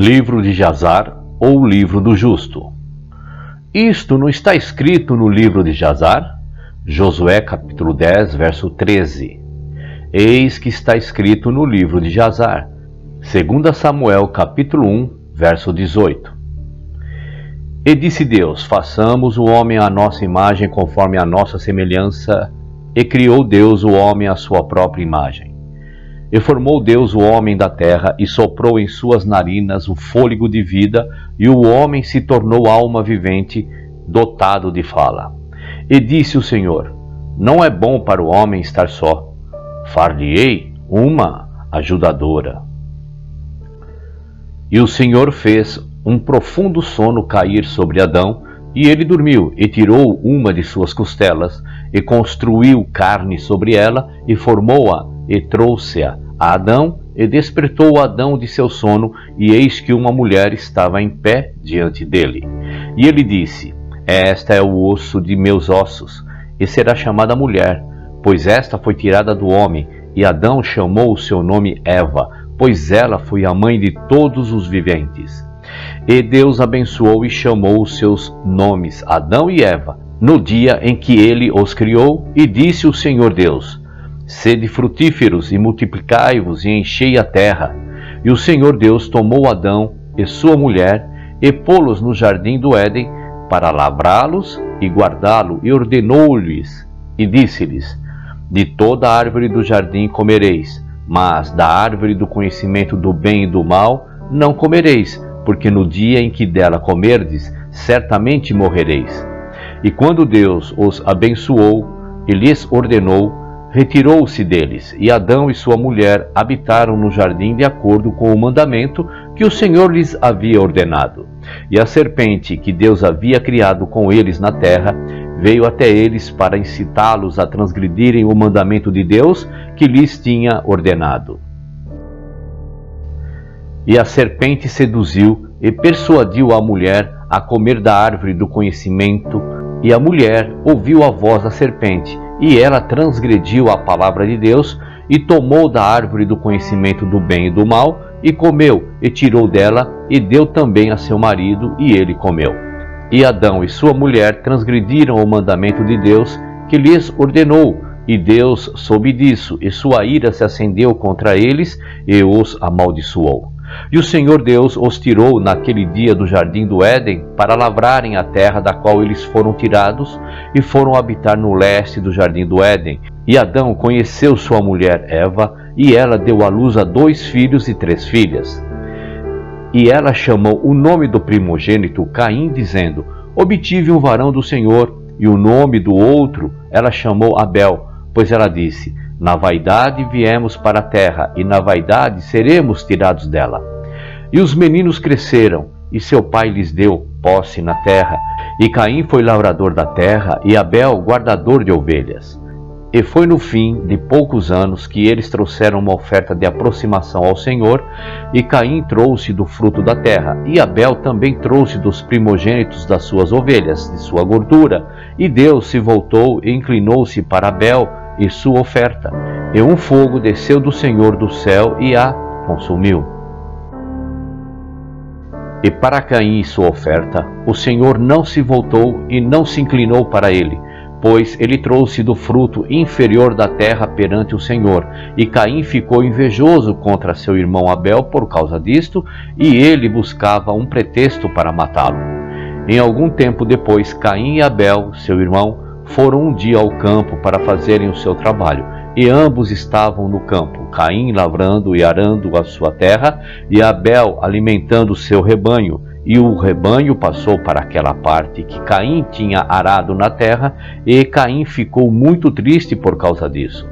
Livro de Jazar ou Livro do Justo. Isto não está escrito no livro de Jazar? Josué capítulo 10, verso 13. Eis que está escrito no livro de Jazar. 2 Samuel capítulo 1, verso 18. E disse Deus: Façamos o homem à nossa imagem conforme a nossa semelhança, e criou Deus o homem à sua própria imagem. E formou Deus o homem da terra e soprou em suas narinas o fôlego de vida, e o homem se tornou alma vivente, dotado de fala. E disse o Senhor: Não é bom para o homem estar só. Far-lhe-ei uma ajudadora. E o Senhor fez um profundo sono cair sobre Adão, e ele dormiu, e tirou uma de suas costelas, e construiu carne sobre ela, e formou-a e trouxe-a a Adão, e despertou Adão de seu sono, e eis que uma mulher estava em pé diante dele. E ele disse: Esta é o osso de meus ossos, e será chamada mulher, pois esta foi tirada do homem, e Adão chamou o seu nome Eva, pois ela foi a mãe de todos os viventes. E Deus abençoou e chamou os seus nomes Adão e Eva, no dia em que ele os criou, e disse o Senhor Deus: Sede frutíferos e multiplicai-vos e enchei a terra. E o Senhor Deus tomou Adão e sua mulher e pô-los no jardim do Éden para lavrá-los e guardá-lo, e ordenou-lhes e disse-lhes: De toda árvore do jardim comereis, mas da árvore do conhecimento do bem e do mal não comereis, porque no dia em que dela comerdes, certamente morrereis. E quando Deus os abençoou e lhes ordenou, retirou-se deles, e Adão e sua mulher habitaram no jardim de acordo com o mandamento que o Senhor lhes havia ordenado. E a serpente que Deus havia criado com eles na terra veio até eles para incitá-los a transgredirem o mandamento de Deus que lhes tinha ordenado. E a serpente seduziu e persuadiu a mulher a comer da árvore do conhecimento, e a mulher ouviu a voz da serpente e ela transgrediu a palavra de Deus e tomou da árvore do conhecimento do bem e do mal e comeu, e tirou dela e deu também a seu marido, e ele comeu. E Adão e sua mulher transgrediram o mandamento de Deus que lhes ordenou, e Deus soube disso, e sua ira se acendeu contra eles e os amaldiçoou. E o Senhor Deus os tirou naquele dia do jardim do Éden para lavrarem a terra da qual eles foram tirados e foram habitar no leste do jardim do Éden. E Adão conheceu sua mulher Eva, e ela deu à luz a dois filhos e três filhas. E ela chamou o nome do primogênito Caim, dizendo: Obtive um varão do Senhor, e o nome do outro ela chamou Abel, pois ela disse: na vaidade viemos para a terra, e na vaidade seremos tirados dela. E os meninos cresceram, e seu pai lhes deu posse na terra. E Caim foi lavrador da terra, e Abel guardador de ovelhas. E foi no fim de poucos anos que eles trouxeram uma oferta de aproximação ao Senhor, e Caim trouxe do fruto da terra, e Abel também trouxe dos primogênitos das suas ovelhas, de sua gordura. E Deus se voltou e inclinou-se para Abel e sua oferta, e um fogo desceu do Senhor do céu e a consumiu. E para Caim e sua oferta, o Senhor não se voltou e não se inclinou para ele, pois ele trouxe do fruto inferior da terra perante o Senhor. E Caim ficou invejoso contra seu irmão Abel por causa disto, e ele buscava um pretexto para matá-lo. Em algum tempo depois, Caim e Abel, seu irmão, foram um dia ao campo para fazerem o seu trabalho, e ambos estavam no campo, Caim lavrando e arando a sua terra, e Abel alimentando o seu rebanho. E o rebanho passou para aquela parte que Caim tinha arado na terra, e Caim ficou muito triste por causa disso.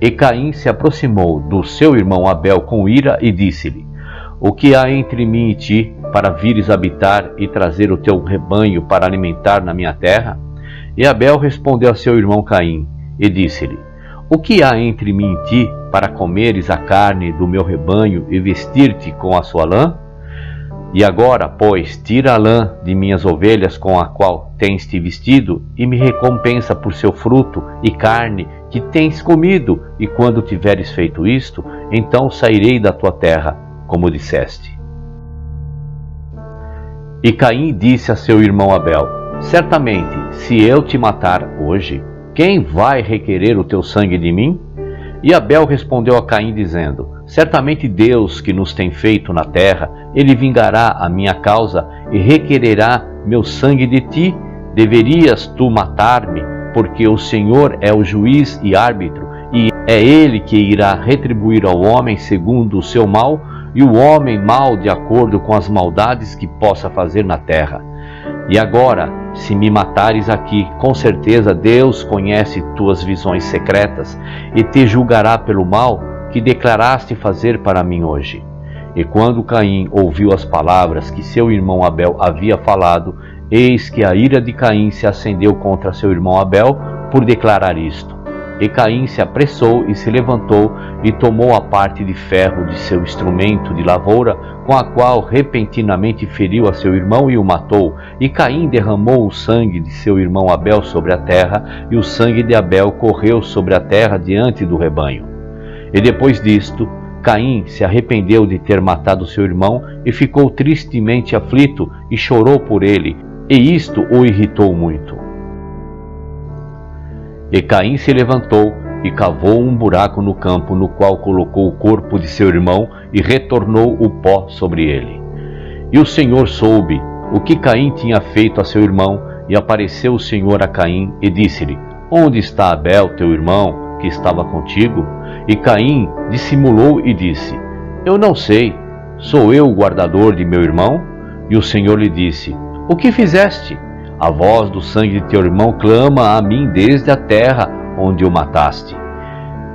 E Caim se aproximou do seu irmão Abel com ira e disse-lhe: O que há entre mim e ti, para vires habitar e trazer o teu rebanho para alimentar na minha terra? E Abel respondeu a seu irmão Caim e disse-lhe: O que há entre mim e ti para comeres a carne do meu rebanho e vestir-te com a sua lã? E agora, pois, tira a lã de minhas ovelhas com a qual tens te vestido, e me recompensa por seu fruto e carne que tens comido, e quando tiveres feito isto, então sairei da tua terra, como disseste. E Caim disse a seu irmão Abel: Certamente, se eu te matar hoje, quem vai requerer o teu sangue de mim? E Abel respondeu a Caim, dizendo: Certamente Deus, que nos tem feito na terra, ele vingará a minha causa e requererá meu sangue de ti. Deverias tu matar-me, porque o Senhor é o juiz e árbitro, e é ele que irá retribuir ao homem segundo o seu mal, e o homem mal de acordo com as maldades que possa fazer na terra. E agora, se me matares aqui, com certeza Deus conhece tuas visões secretas e te julgará pelo mal que declaraste fazer para mim hoje. E quando Caim ouviu as palavras que seu irmão Abel havia falado, eis que a ira de Caim se acendeu contra seu irmão Abel por declarar isto. E Caim se apressou e se levantou e tomou a parte de ferro de seu instrumento de lavoura, com a qual repentinamente feriu a seu irmão e o matou. E Caim derramou o sangue de seu irmão Abel sobre a terra, e o sangue de Abel correu sobre a terra diante do rebanho. E depois disto, Caim se arrependeu de ter matado seu irmão e ficou tristemente aflito e chorou por ele, e isto o irritou muito. E Caim se levantou e cavou um buraco no campo, no qual colocou o corpo de seu irmão e retornou o pó sobre ele. E o Senhor soube o que Caim tinha feito a seu irmão, e apareceu o Senhor a Caim e disse-lhe: Onde está Abel, teu irmão, que estava contigo? E Caim dissimulou e disse: Eu não sei, sou eu o guardador de meu irmão? E o Senhor lhe disse: O que fizeste? A voz do sangue de teu irmão clama a mim desde a terra onde o mataste.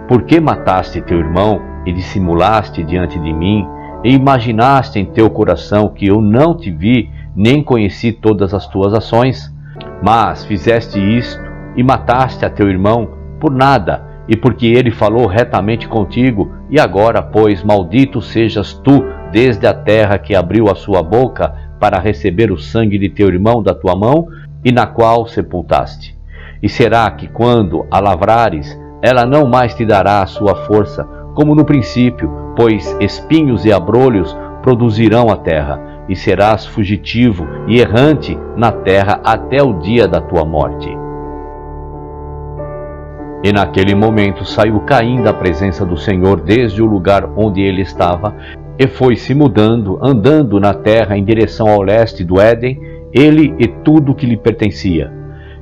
Por que mataste teu irmão e dissimulaste diante de mim, e imaginaste em teu coração que eu não te vi, nem conheci todas as tuas ações? Mas fizeste isto e mataste a teu irmão por nada, e porque ele falou retamente contigo, e agora, pois, maldito sejas tu desde a terra que abriu a sua boca para receber o sangue de teu irmão da tua mão e na qual sepultaste. E será que quando a lavrares, ela não mais te dará a sua força, como no princípio, pois espinhos e abrolhos produzirão a terra, e serás fugitivo e errante na terra até o dia da tua morte. E naquele momento saiu Caim da presença do Senhor desde o lugar onde ele estava e foi se mudando, andando na terra em direção ao leste do Éden, ele e tudo que lhe pertencia.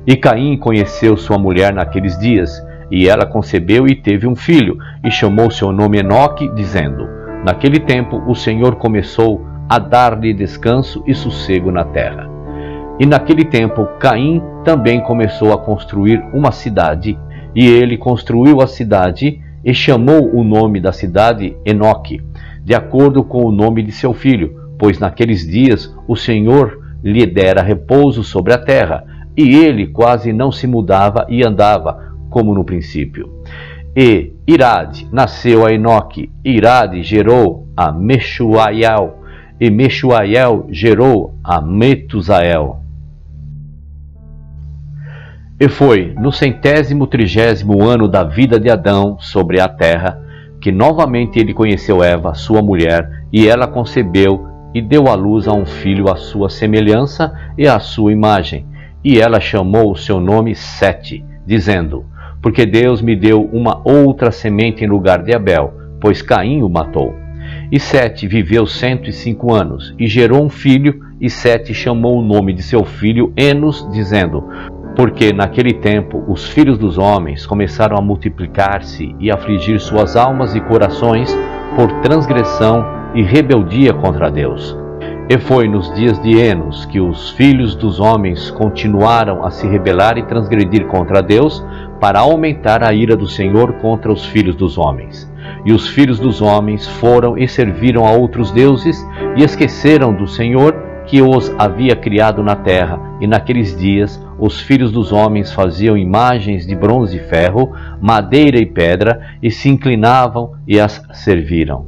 E Caim conheceu sua mulher naqueles dias, e ela concebeu e teve um filho, e chamou seu nome Enoque, dizendo: Naquele tempo o Senhor começou a dar-lhe descanso e sossego na terra. E naquele tempo Caim também começou a construir uma cidade, e ele construiu a cidade e chamou o nome da cidade Enoque de acordo com o nome de seu filho, pois naqueles dias o Senhor lhe dera repouso sobre a terra, e ele quase não se mudava e andava, como no princípio. E Irade nasceu a Enoque, Irade gerou a Meshuaiel, e Meshuaiel gerou a Metusael. E foi no centésimo trigésimo ano da vida de Adão sobre a terra que novamente ele conheceu Eva, sua mulher, e ela concebeu e deu à luz a um filho à sua semelhança e à sua imagem. E ela chamou o seu nome Sete, dizendo: Porque Deus me deu uma outra semente em lugar de Abel, pois Caim o matou. E Sete viveu cento e cinco anos, e gerou um filho, e Sete chamou o nome de seu filho Enos, dizendo: porque naquele tempo os filhos dos homens começaram a multiplicar-se e afligir suas almas e corações por transgressão e rebeldia contra Deus. E foi nos dias de Enos que os filhos dos homens continuaram a se rebelar e transgredir contra Deus, para aumentar a ira do Senhor contra os filhos dos homens. E os filhos dos homens foram e serviram a outros deuses e esqueceram do Senhor que os havia criado na terra, e naqueles dias os filhos dos homens faziam imagens de bronze e ferro, madeira e pedra, e se inclinavam e as serviram.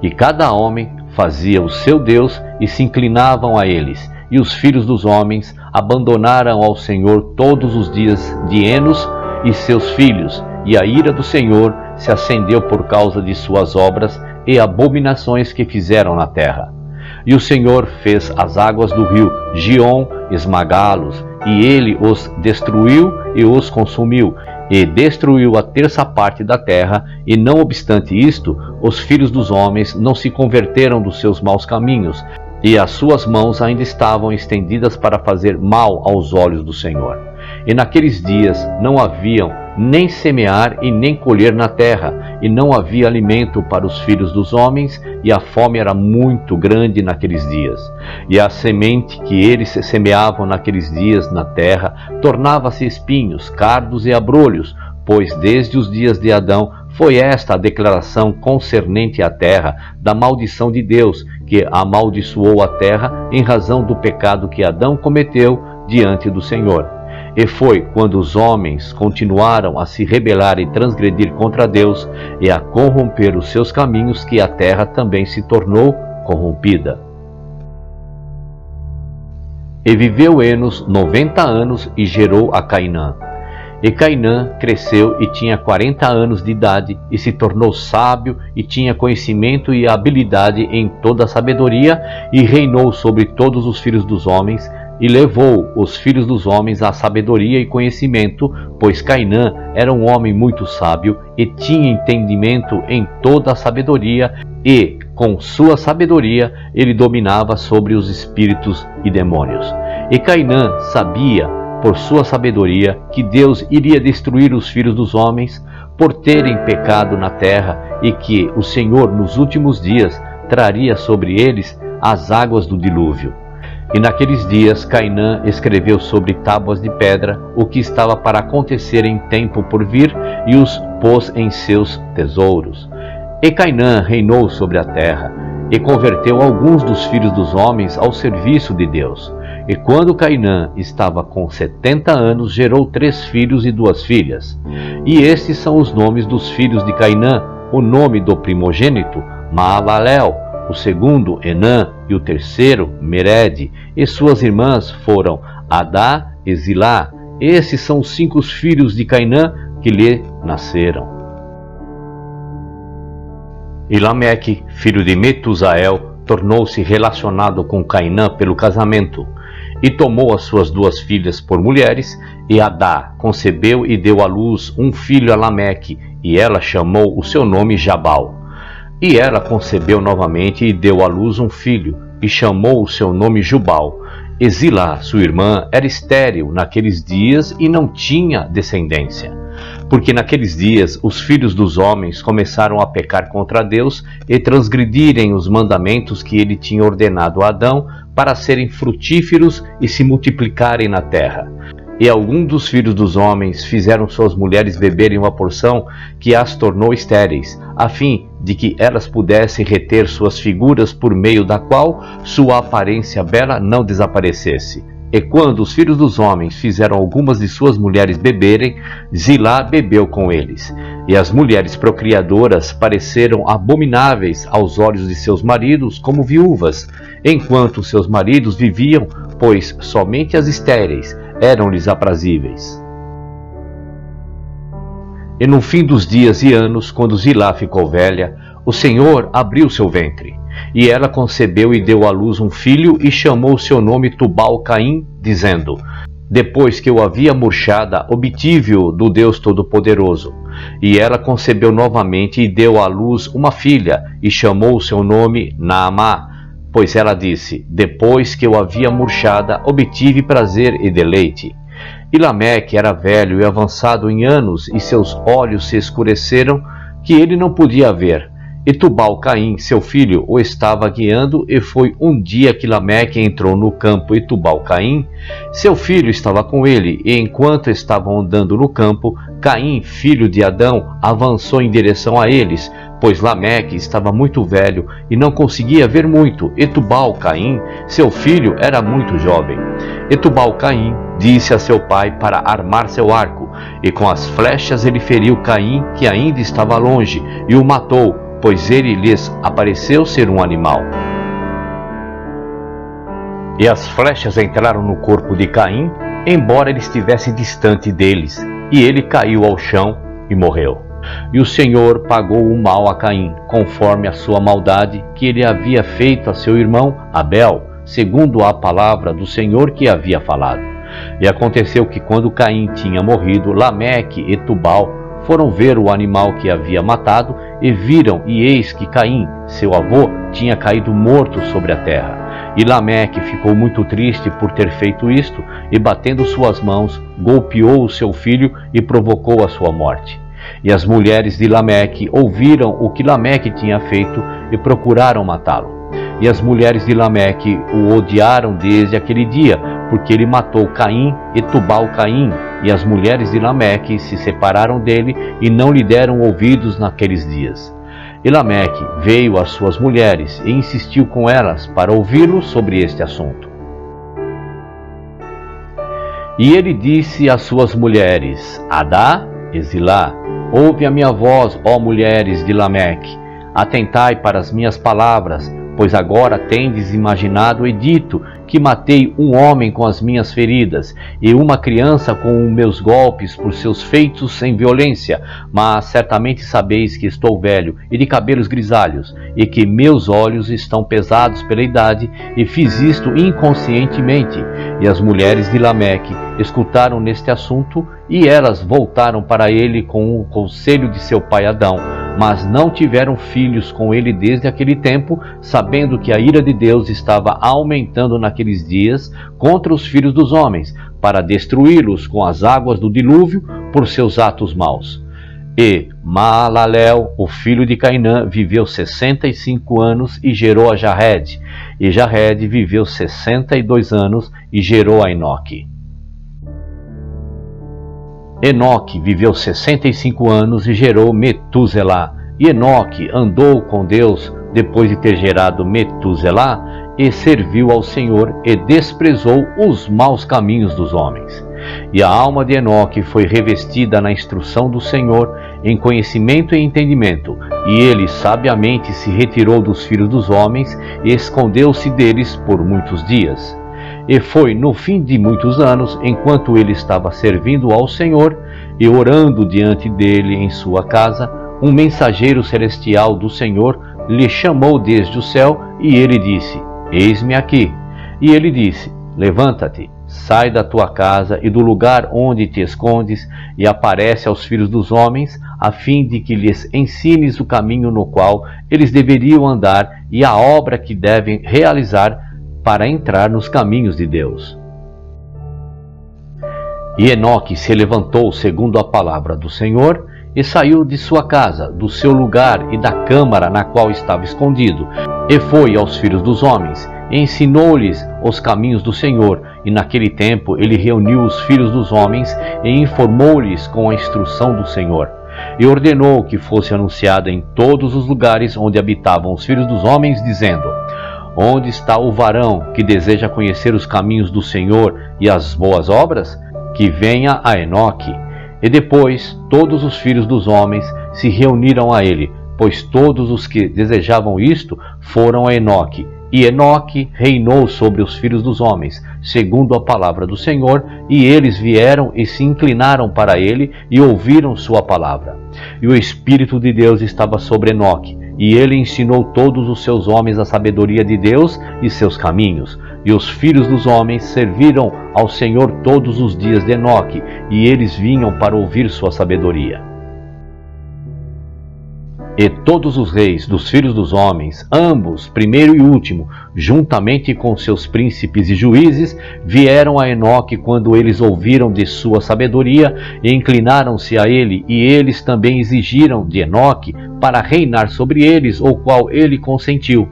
E cada homem fazia o seu Deus e se inclinavam a eles. E os filhos dos homens abandonaram ao Senhor todos os dias de Enos e seus filhos, e a ira do Senhor se acendeu por causa de suas obras, e abominações que fizeram na terra. E o Senhor fez as águas do rio Gion esmagá-los, e ele os destruiu e os consumiu, e destruiu a terça parte da terra, e não obstante isto, os filhos dos homens não se converteram dos seus maus caminhos, e as suas mãos ainda estavam estendidas para fazer mal aos olhos do Senhor. E naqueles dias não haviam nem semear e nem colher na terra, e não havia alimento para os filhos dos homens, e a fome era muito grande naqueles dias. E a semente que eles semeavam naqueles dias na terra tornava-se espinhos, cardos e abrolhos, pois desde os dias de Adão foi esta a declaração concernente à terra da maldição de Deus, que amaldiçoou a terra em razão do pecado que Adão cometeu diante do Senhor. E foi quando os homens continuaram a se rebelar e transgredir contra Deus e a corromper os seus caminhos que a terra também se tornou corrompida. E viveu Enos noventa anos e gerou a Cainã. E Cainã cresceu e tinha quarenta anos de idade, e se tornou sábio, e tinha conhecimento e habilidade em toda a sabedoria, e reinou sobre todos os filhos dos homens, e levou os filhos dos homens à sabedoria e conhecimento, pois Cainã era um homem muito sábio e tinha entendimento em toda a sabedoria, e, com sua sabedoria, ele dominava sobre os espíritos e demônios. E Cainã sabia, por sua sabedoria, que Deus iria destruir os filhos dos homens por terem pecado na terra e que o Senhor, nos últimos dias, traria sobre eles as águas do dilúvio. E naqueles dias Cainã escreveu sobre tábuas de pedra o que estava para acontecer em tempo por vir e os pôs em seus tesouros. E Cainã reinou sobre a terra e converteu alguns dos filhos dos homens ao serviço de Deus. E quando Cainã estava com setenta anos, gerou três filhos e duas filhas. E estes são os nomes dos filhos de Cainã: o nome do primogênito, Maalalel, o segundo Enã e o terceiro Mered, e suas irmãs foram Adá e Zilá. Esses são os cinco filhos de Cainã que lhe nasceram. E Lameque, filho de Metusael, tornou-se relacionado com Cainã pelo casamento, e tomou as suas duas filhas por mulheres, e Adá concebeu e deu à luz um filho a Lameque, e ela chamou o seu nome Jabal. E ela concebeu novamente e deu à luz um filho, e chamou o seu nome Jubal. Exilá, sua irmã, era estéril naqueles dias e não tinha descendência. Porque naqueles dias os filhos dos homens começaram a pecar contra Deus e transgredirem os mandamentos que ele tinha ordenado a Adão para serem frutíferos e se multiplicarem na terra. E alguns dos filhos dos homens fizeram suas mulheres beberem uma porção que as tornou estéreis, a fim de que elas pudessem reter suas figuras por meio da qual sua aparência bela não desaparecesse. E quando os filhos dos homens fizeram algumas de suas mulheres beberem, Zilá bebeu com eles. E as mulheres procriadoras pareceram abomináveis aos olhos de seus maridos como viúvas, enquanto seus maridos viviam, pois somente as estéreis eram-lhes aprazíveis. E no fim dos dias e anos, quando Zilá ficou velha, o Senhor abriu seu ventre, e ela concebeu e deu à luz um filho e chamou seu nome Tubal-Caim, dizendo: Depois que eu havia murchada, obtive-o do Deus Todo-Poderoso. E ela concebeu novamente e deu à luz uma filha, e chamou seu nome Naamá, Pois ela disse: Depois que eu havia murchada, obtive prazer e deleite. E Lameque era velho e avançado em anos, e seus olhos se escureceram, que ele não podia ver. E Tubal Caim, seu filho, o estava guiando, e foi um dia que Lameque entrou no campo e Tubal Caim, seu filho estava com ele, e enquanto estavam andando no campo, Caim, filho de Adão, avançou em direção a eles, pois Lameque estava muito velho e não conseguia ver muito. Etubal Caim, seu filho, era muito jovem. Etubal Caim disse a seu pai para armar seu arco, e com as flechas ele feriu Caim, que ainda estava longe, e o matou, pois ele lhes apareceu ser um animal. E as flechas entraram no corpo de Caim, embora ele estivesse distante deles, e ele caiu ao chão e morreu. E o Senhor pagou o mal a Caim, conforme a sua maldade que ele havia feito a seu irmão Abel, segundo a palavra do Senhor que havia falado. E aconteceu que quando Caim tinha morrido, Lameque e Tubal foram ver o animal que havia matado e viram, e eis que Caim, seu avô, tinha caído morto sobre a terra. E Lameque ficou muito triste por ter feito isto, e batendo suas mãos, golpeou o seu filho e provocou a sua morte. E as mulheres de Lameque ouviram o que Lameque tinha feito e procuraram matá-lo. E as mulheres de Lameque o odiaram desde aquele dia, porque ele matou Caim e Tubal Caim, e as mulheres de Lameque se separaram dele e não lhe deram ouvidos naqueles dias. E Lameque veio às suas mulheres e insistiu com elas para ouvi-lo sobre este assunto. E ele disse às suas mulheres, Adá e Zilá, ouve a minha voz, ó mulheres de Lameque, atentai para as minhas palavras, pois agora tendes imaginado e dito que matei um homem com as minhas feridas e uma criança com meus golpes por seus feitos sem violência, mas certamente sabeis que estou velho e de cabelos grisalhos, e que meus olhos estão pesados pela idade, e fiz isto inconscientemente. E as mulheres de Lameque escutaram neste assunto, e elas voltaram para ele com o conselho de seu pai Adão mas não tiveram filhos com ele desde aquele tempo, sabendo que a ira de Deus estava aumentando naqueles dias contra os filhos dos homens, para destruí-los com as águas do dilúvio por seus atos maus. E Maalalel, o filho de Cainã, viveu sessenta e cinco anos e gerou a Jared. E Jared viveu sessenta e dois anos e gerou a Enoque. Enoque viveu 65 anos e gerou Metuselá. E Enoque andou com Deus depois de ter gerado Metuselá e serviu ao Senhor e desprezou os maus caminhos dos homens. E a alma de Enoque foi revestida na instrução do Senhor, em conhecimento e entendimento, e ele sabiamente se retirou dos filhos dos homens e escondeu-se deles por muitos dias. E foi no fim de muitos anos, enquanto ele estava servindo ao Senhor e orando diante dele em sua casa, um mensageiro celestial do Senhor lhe chamou desde o céu e ele disse: Eis-me aqui. E ele disse: Levanta-te, sai da tua casa e do lugar onde te escondes e aparece aos filhos dos homens, a fim de que lhes ensines o caminho no qual eles deveriam andar e a obra que devem realizar para entrar nos caminhos de Deus. E Enoque se levantou segundo a palavra do Senhor e saiu de sua casa, do seu lugar e da câmara na qual estava escondido, e foi aos filhos dos homens, e ensinou-lhes os caminhos do Senhor. E naquele tempo ele reuniu os filhos dos homens e informou-lhes com a instrução do Senhor. E ordenou que fosse anunciada em todos os lugares onde habitavam os filhos dos homens, dizendo: Onde está o varão que deseja conhecer os caminhos do Senhor e as boas obras? Que venha a Enoque. E depois todos os filhos dos homens se reuniram a ele, pois todos os que desejavam isto foram a Enoque. E Enoque reinou sobre os filhos dos homens, segundo a palavra do Senhor, e eles vieram e se inclinaram para ele e ouviram sua palavra. E o Espírito de Deus estava sobre Enoque, e ele ensinou todos os seus homens a sabedoria de Deus e seus caminhos. E os filhos dos homens serviram ao Senhor todos os dias de Enoque, e eles vinham para ouvir sua sabedoria. E todos os reis dos filhos dos homens, ambos, primeiro e último, juntamente com seus príncipes e juízes, vieram a Enoque quando eles ouviram de sua sabedoria e inclinaram-se a ele, e eles também exigiram de Enoque para reinar sobre eles, o qual ele consentiu.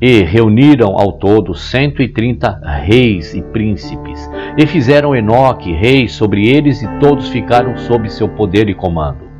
E reuniram ao todo cento e trinta reis e príncipes, e fizeram Enoque rei sobre eles, e todos ficaram sob seu poder e comando.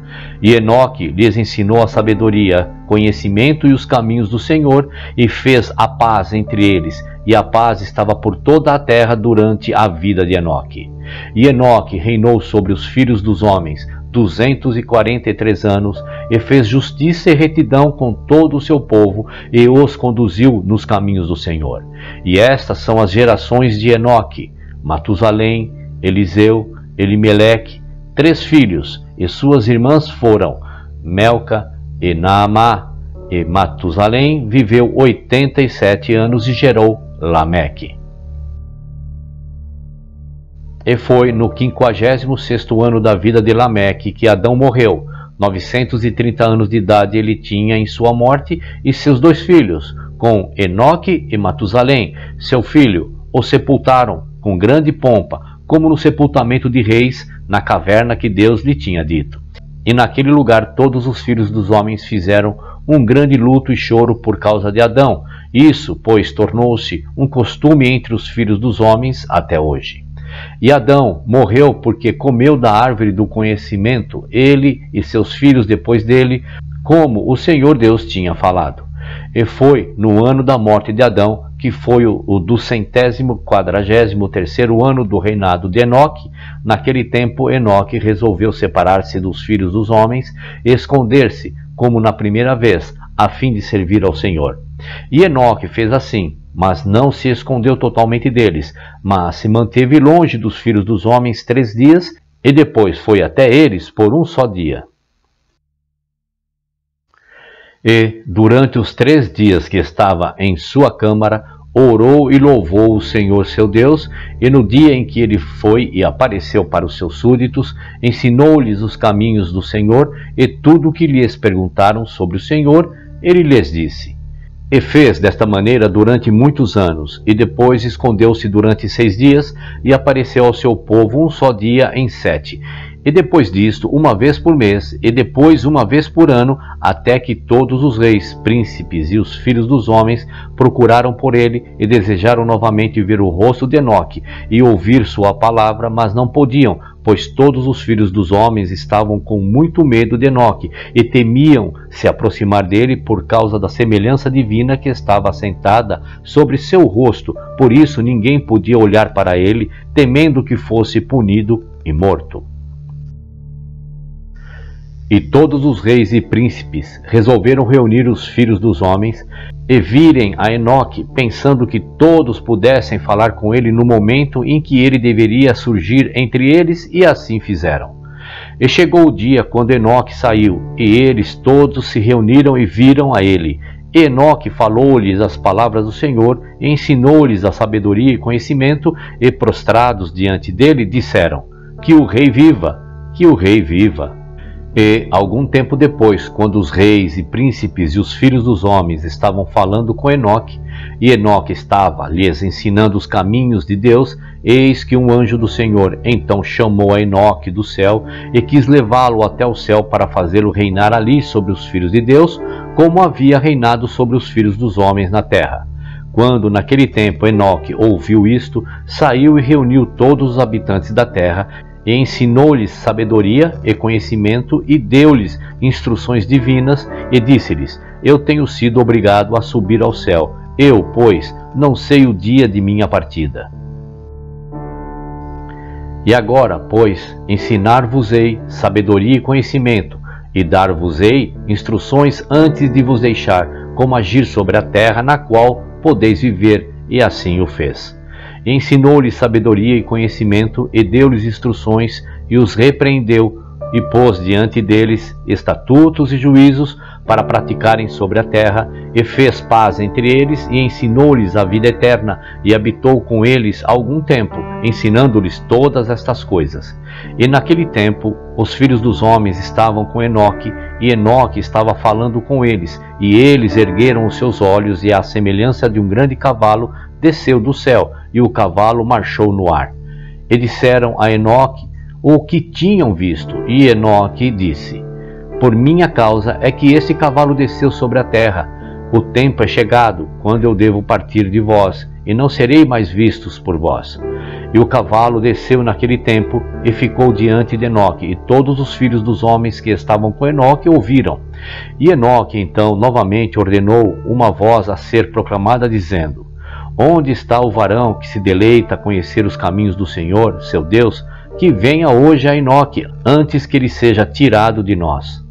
E Enoque lhes ensinou a sabedoria, conhecimento e os caminhos do Senhor, e fez a paz entre eles, e a paz estava por toda a terra durante a vida de Enoque. E Enoque reinou sobre os filhos dos homens duzentos e quarenta e três anos, e fez justiça e retidão com todo o seu povo, e os conduziu nos caminhos do Senhor. E estas são as gerações de Enoque, Matusalém, Eliseu, Elimeleque, três filhos, e suas irmãs foram Melca e Naamá, e Matusalém viveu oitenta e sete anos e gerou Lameque. E foi no quinquagésimo sexto ano da vida de Lameque que Adão morreu. 930 anos de idade ele tinha em sua morte, e seus dois filhos, com Enoque e Matusalém, seu filho, o sepultaram com grande pompa, como no sepultamento de reis, na caverna que Deus lhe tinha dito. E naquele lugar todos os filhos dos homens fizeram um grande luto e choro por causa de Adão. Isso, pois, tornou-se um costume entre os filhos dos homens até hoje. E Adão morreu porque comeu da árvore do conhecimento, ele e seus filhos depois dele, como o Senhor Deus tinha falado. E foi no ano da morte de Adão, que foi o, o do centésimo quadragésimo terceiro ano do reinado de Enoque. Naquele tempo, Enoque resolveu separar-se dos filhos dos homens esconder-se, como na primeira vez, a fim de servir ao Senhor. E Enoque fez assim, mas não se escondeu totalmente deles, mas se manteve longe dos filhos dos homens três dias, e depois foi até eles por um só dia. E, durante os três dias que estava em sua câmara, orou e louvou o Senhor seu Deus, e no dia em que ele foi e apareceu para os seus súditos, ensinou-lhes os caminhos do Senhor e tudo o que lhes perguntaram sobre o Senhor, ele lhes disse. E fez desta maneira durante muitos anos, e depois escondeu-se durante seis dias, e apareceu ao seu povo um só dia em sete. E depois disto, uma vez por mês, e depois uma vez por ano, até que todos os reis, príncipes e os filhos dos homens procuraram por ele e desejaram novamente ver o rosto de Enoque e ouvir sua palavra, mas não podiam, pois todos os filhos dos homens estavam com muito medo de Enoque e temiam se aproximar dele por causa da semelhança divina que estava assentada sobre seu rosto. Por isso ninguém podia olhar para ele, temendo que fosse punido e morto. E todos os reis e príncipes resolveram reunir os filhos dos homens e virem a Enoque, pensando que todos pudessem falar com ele no momento em que ele deveria surgir entre eles, e assim fizeram. E chegou o dia quando Enoque saiu, e eles todos se reuniram e viram a ele. Enoque falou-lhes as palavras do Senhor, e ensinou-lhes a sabedoria e conhecimento, e prostrados diante dele, disseram: Que o rei viva, que o rei viva. E, algum tempo depois, quando os reis e príncipes e os filhos dos homens estavam falando com Enoque, e Enoque estava lhes ensinando os caminhos de Deus, eis que um anjo do Senhor então chamou a Enoque do céu e quis levá-lo até o céu para fazê-lo reinar ali sobre os filhos de Deus, como havia reinado sobre os filhos dos homens na terra. Quando naquele tempo Enoque ouviu isto, saiu e reuniu todos os habitantes da terra e ensinou-lhes sabedoria e conhecimento e deu-lhes instruções divinas e disse-lhes: Eu tenho sido obrigado a subir ao céu. Eu, pois, não sei o dia de minha partida. E agora, pois, ensinar-vos-ei sabedoria e conhecimento, e dar-vos-ei instruções antes de vos deixar como agir sobre a terra na qual podeis viver, e assim o fez ensinou-lhes sabedoria e conhecimento, e deu-lhes instruções, e os repreendeu, e pôs diante deles estatutos e juízos para praticarem sobre a terra, e fez paz entre eles, e ensinou-lhes a vida eterna, e habitou com eles algum tempo, ensinando-lhes todas estas coisas. E naquele tempo os filhos dos homens estavam com Enoque, e Enoque estava falando com eles, e eles ergueram os seus olhos, e à semelhança de um grande cavalo, desceu do céu, e o cavalo marchou no ar. E disseram a Enoque o que tinham visto, e Enoque disse: Por minha causa é que esse cavalo desceu sobre a terra. O tempo é chegado, quando eu devo partir de vós, e não serei mais vistos por vós. E o cavalo desceu naquele tempo e ficou diante de Enoque, e todos os filhos dos homens que estavam com Enoque ouviram. E Enoque então novamente ordenou uma voz a ser proclamada, dizendo: Onde está o varão que se deleita a conhecer os caminhos do Senhor, seu Deus, que venha hoje a Enoque, antes que ele seja tirado de nós?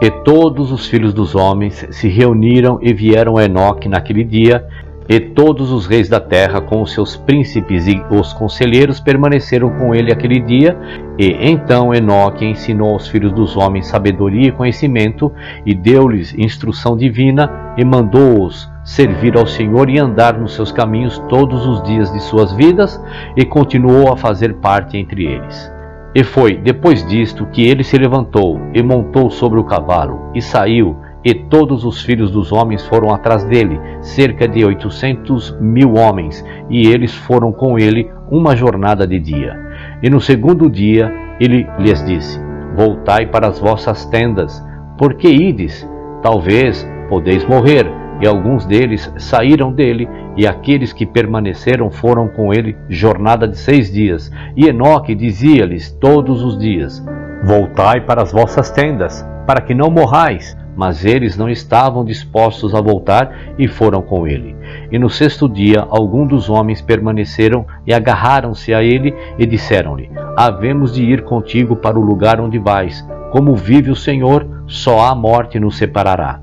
E todos os filhos dos homens se reuniram e vieram a Enoque naquele dia, E todos os reis da terra, com os seus príncipes e os conselheiros, permaneceram com ele aquele dia. E então Enoque ensinou aos filhos dos homens sabedoria e conhecimento, e deu-lhes instrução divina, e mandou-os servir ao Senhor e andar nos seus caminhos todos os dias de suas vidas, e continuou a fazer parte entre eles. E foi depois disto que ele se levantou e montou sobre o cavalo, e saiu e todos os filhos dos homens foram atrás dele, cerca de oitocentos mil homens, e eles foram com ele uma jornada de dia. E no segundo dia ele lhes disse: Voltai para as vossas tendas, porque ides? Talvez podeis morrer. E alguns deles saíram dele, e aqueles que permaneceram foram com ele jornada de seis dias. E Enoque dizia-lhes todos os dias: Voltai para as vossas tendas, para que não morrais mas eles não estavam dispostos a voltar e foram com ele. E no sexto dia, alguns dos homens permaneceram e agarraram-se a ele e disseram-lhe: Havemos de ir contigo para o lugar onde vais. Como vive o Senhor, só a morte nos separará.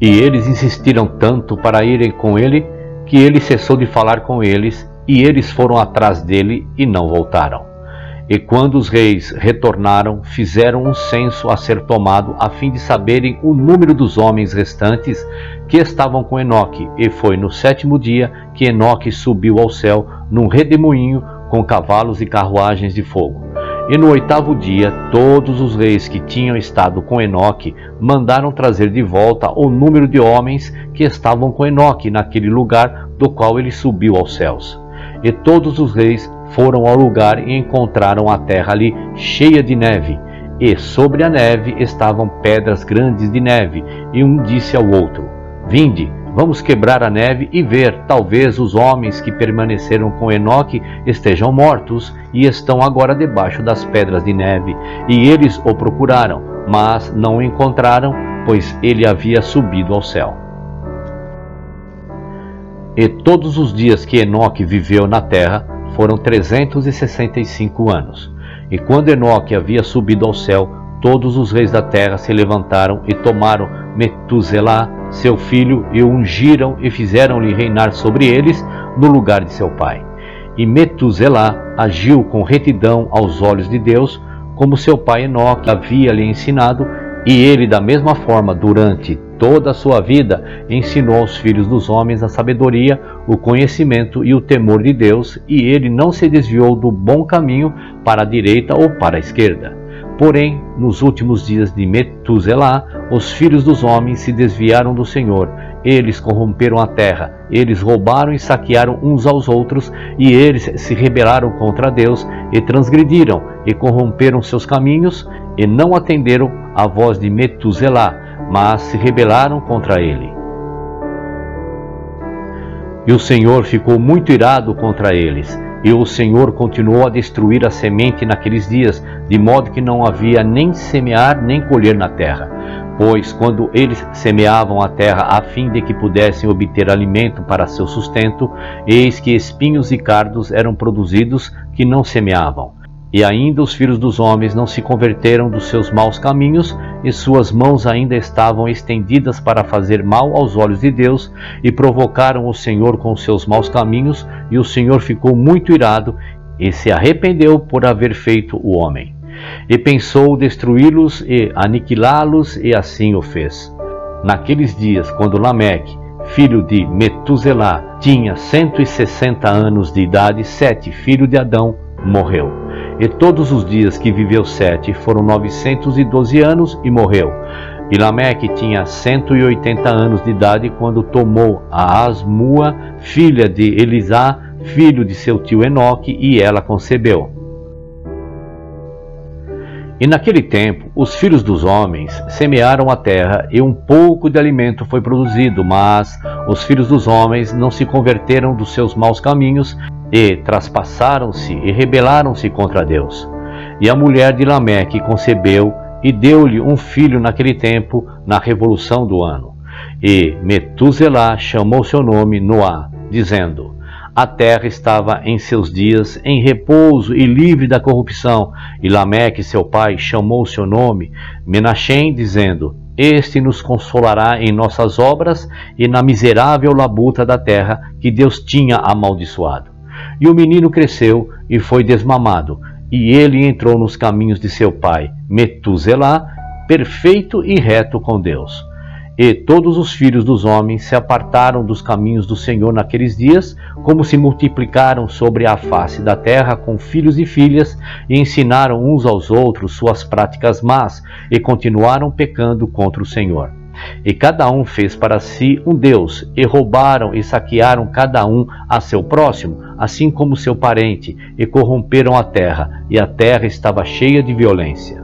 E eles insistiram tanto para irem com ele que ele cessou de falar com eles, e eles foram atrás dele e não voltaram. E quando os reis retornaram, fizeram um censo a ser tomado, a fim de saberem o número dos homens restantes que estavam com Enoque. E foi no sétimo dia que Enoque subiu ao céu num redemoinho com cavalos e carruagens de fogo. E no oitavo dia, todos os reis que tinham estado com Enoque mandaram trazer de volta o número de homens que estavam com Enoque naquele lugar do qual ele subiu aos céus. E todos os reis foram ao lugar e encontraram a terra ali cheia de neve, e sobre a neve estavam pedras grandes de neve, e um disse ao outro: Vinde, vamos quebrar a neve e ver, talvez os homens que permaneceram com Enoque estejam mortos e estão agora debaixo das pedras de neve. E eles o procuraram, mas não o encontraram, pois ele havia subido ao céu. E todos os dias que Enoque viveu na terra, foram 365 anos. E quando Enoque havia subido ao céu, todos os reis da terra se levantaram e tomaram Metuselá, seu filho, e o ungiram e fizeram-lhe reinar sobre eles no lugar de seu pai. E Metuselá agiu com retidão aos olhos de Deus, como seu pai Enoque havia lhe ensinado, e ele, da mesma forma, durante toda a sua vida, ensinou aos filhos dos homens a sabedoria, o conhecimento e o temor de Deus, e ele não se desviou do bom caminho para a direita ou para a esquerda. Porém, nos últimos dias de Metuselá, os filhos dos homens se desviaram do Senhor. Eles corromperam a terra, eles roubaram e saquearam uns aos outros, e eles se rebelaram contra Deus e transgrediram e corromperam seus caminhos e não atenderam à voz de Metuselá, mas se rebelaram contra ele. E o Senhor ficou muito irado contra eles, e o Senhor continuou a destruir a semente naqueles dias, de modo que não havia nem semear nem colher na terra. Pois quando eles semeavam a terra a fim de que pudessem obter alimento para seu sustento, eis que espinhos e cardos eram produzidos que não semeavam. E ainda os filhos dos homens não se converteram dos seus maus caminhos, e suas mãos ainda estavam estendidas para fazer mal aos olhos de Deus, e provocaram o Senhor com seus maus caminhos, e o Senhor ficou muito irado, e se arrependeu por haver feito o homem. E pensou destruí-los e aniquilá-los, e assim o fez. Naqueles dias, quando Lameque, filho de Metuselá, tinha cento e sessenta anos de idade, Sete, filho de Adão, morreu. E todos os dias que viveu Sete foram novecentos e doze anos e morreu. E Lameque tinha cento e oitenta anos de idade quando tomou a Asmua, filha de Elisá, filho de seu tio Enoque, e ela concebeu. E naquele tempo, os filhos dos homens semearam a terra, e um pouco de alimento foi produzido, mas os filhos dos homens não se converteram dos seus maus caminhos e traspassaram-se e rebelaram-se contra Deus. E a mulher de Lameque concebeu e deu-lhe um filho naquele tempo, na revolução do ano. E Metuselá chamou seu nome Noá, dizendo: A terra estava em seus dias em repouso e livre da corrupção. E Lameque, seu pai, chamou seu nome Menachem, dizendo: este nos consolará em nossas obras e na miserável labuta da terra que Deus tinha amaldiçoado. E o menino cresceu e foi desmamado, e ele entrou nos caminhos de seu pai, Metuselá, perfeito e reto com Deus. E todos os filhos dos homens se apartaram dos caminhos do Senhor naqueles dias, como se multiplicaram sobre a face da terra com filhos e filhas, e ensinaram uns aos outros suas práticas más, e continuaram pecando contra o Senhor. E cada um fez para si um Deus, e roubaram e saquearam cada um a seu próximo, assim como seu parente, e corromperam a terra, e a terra estava cheia de violência.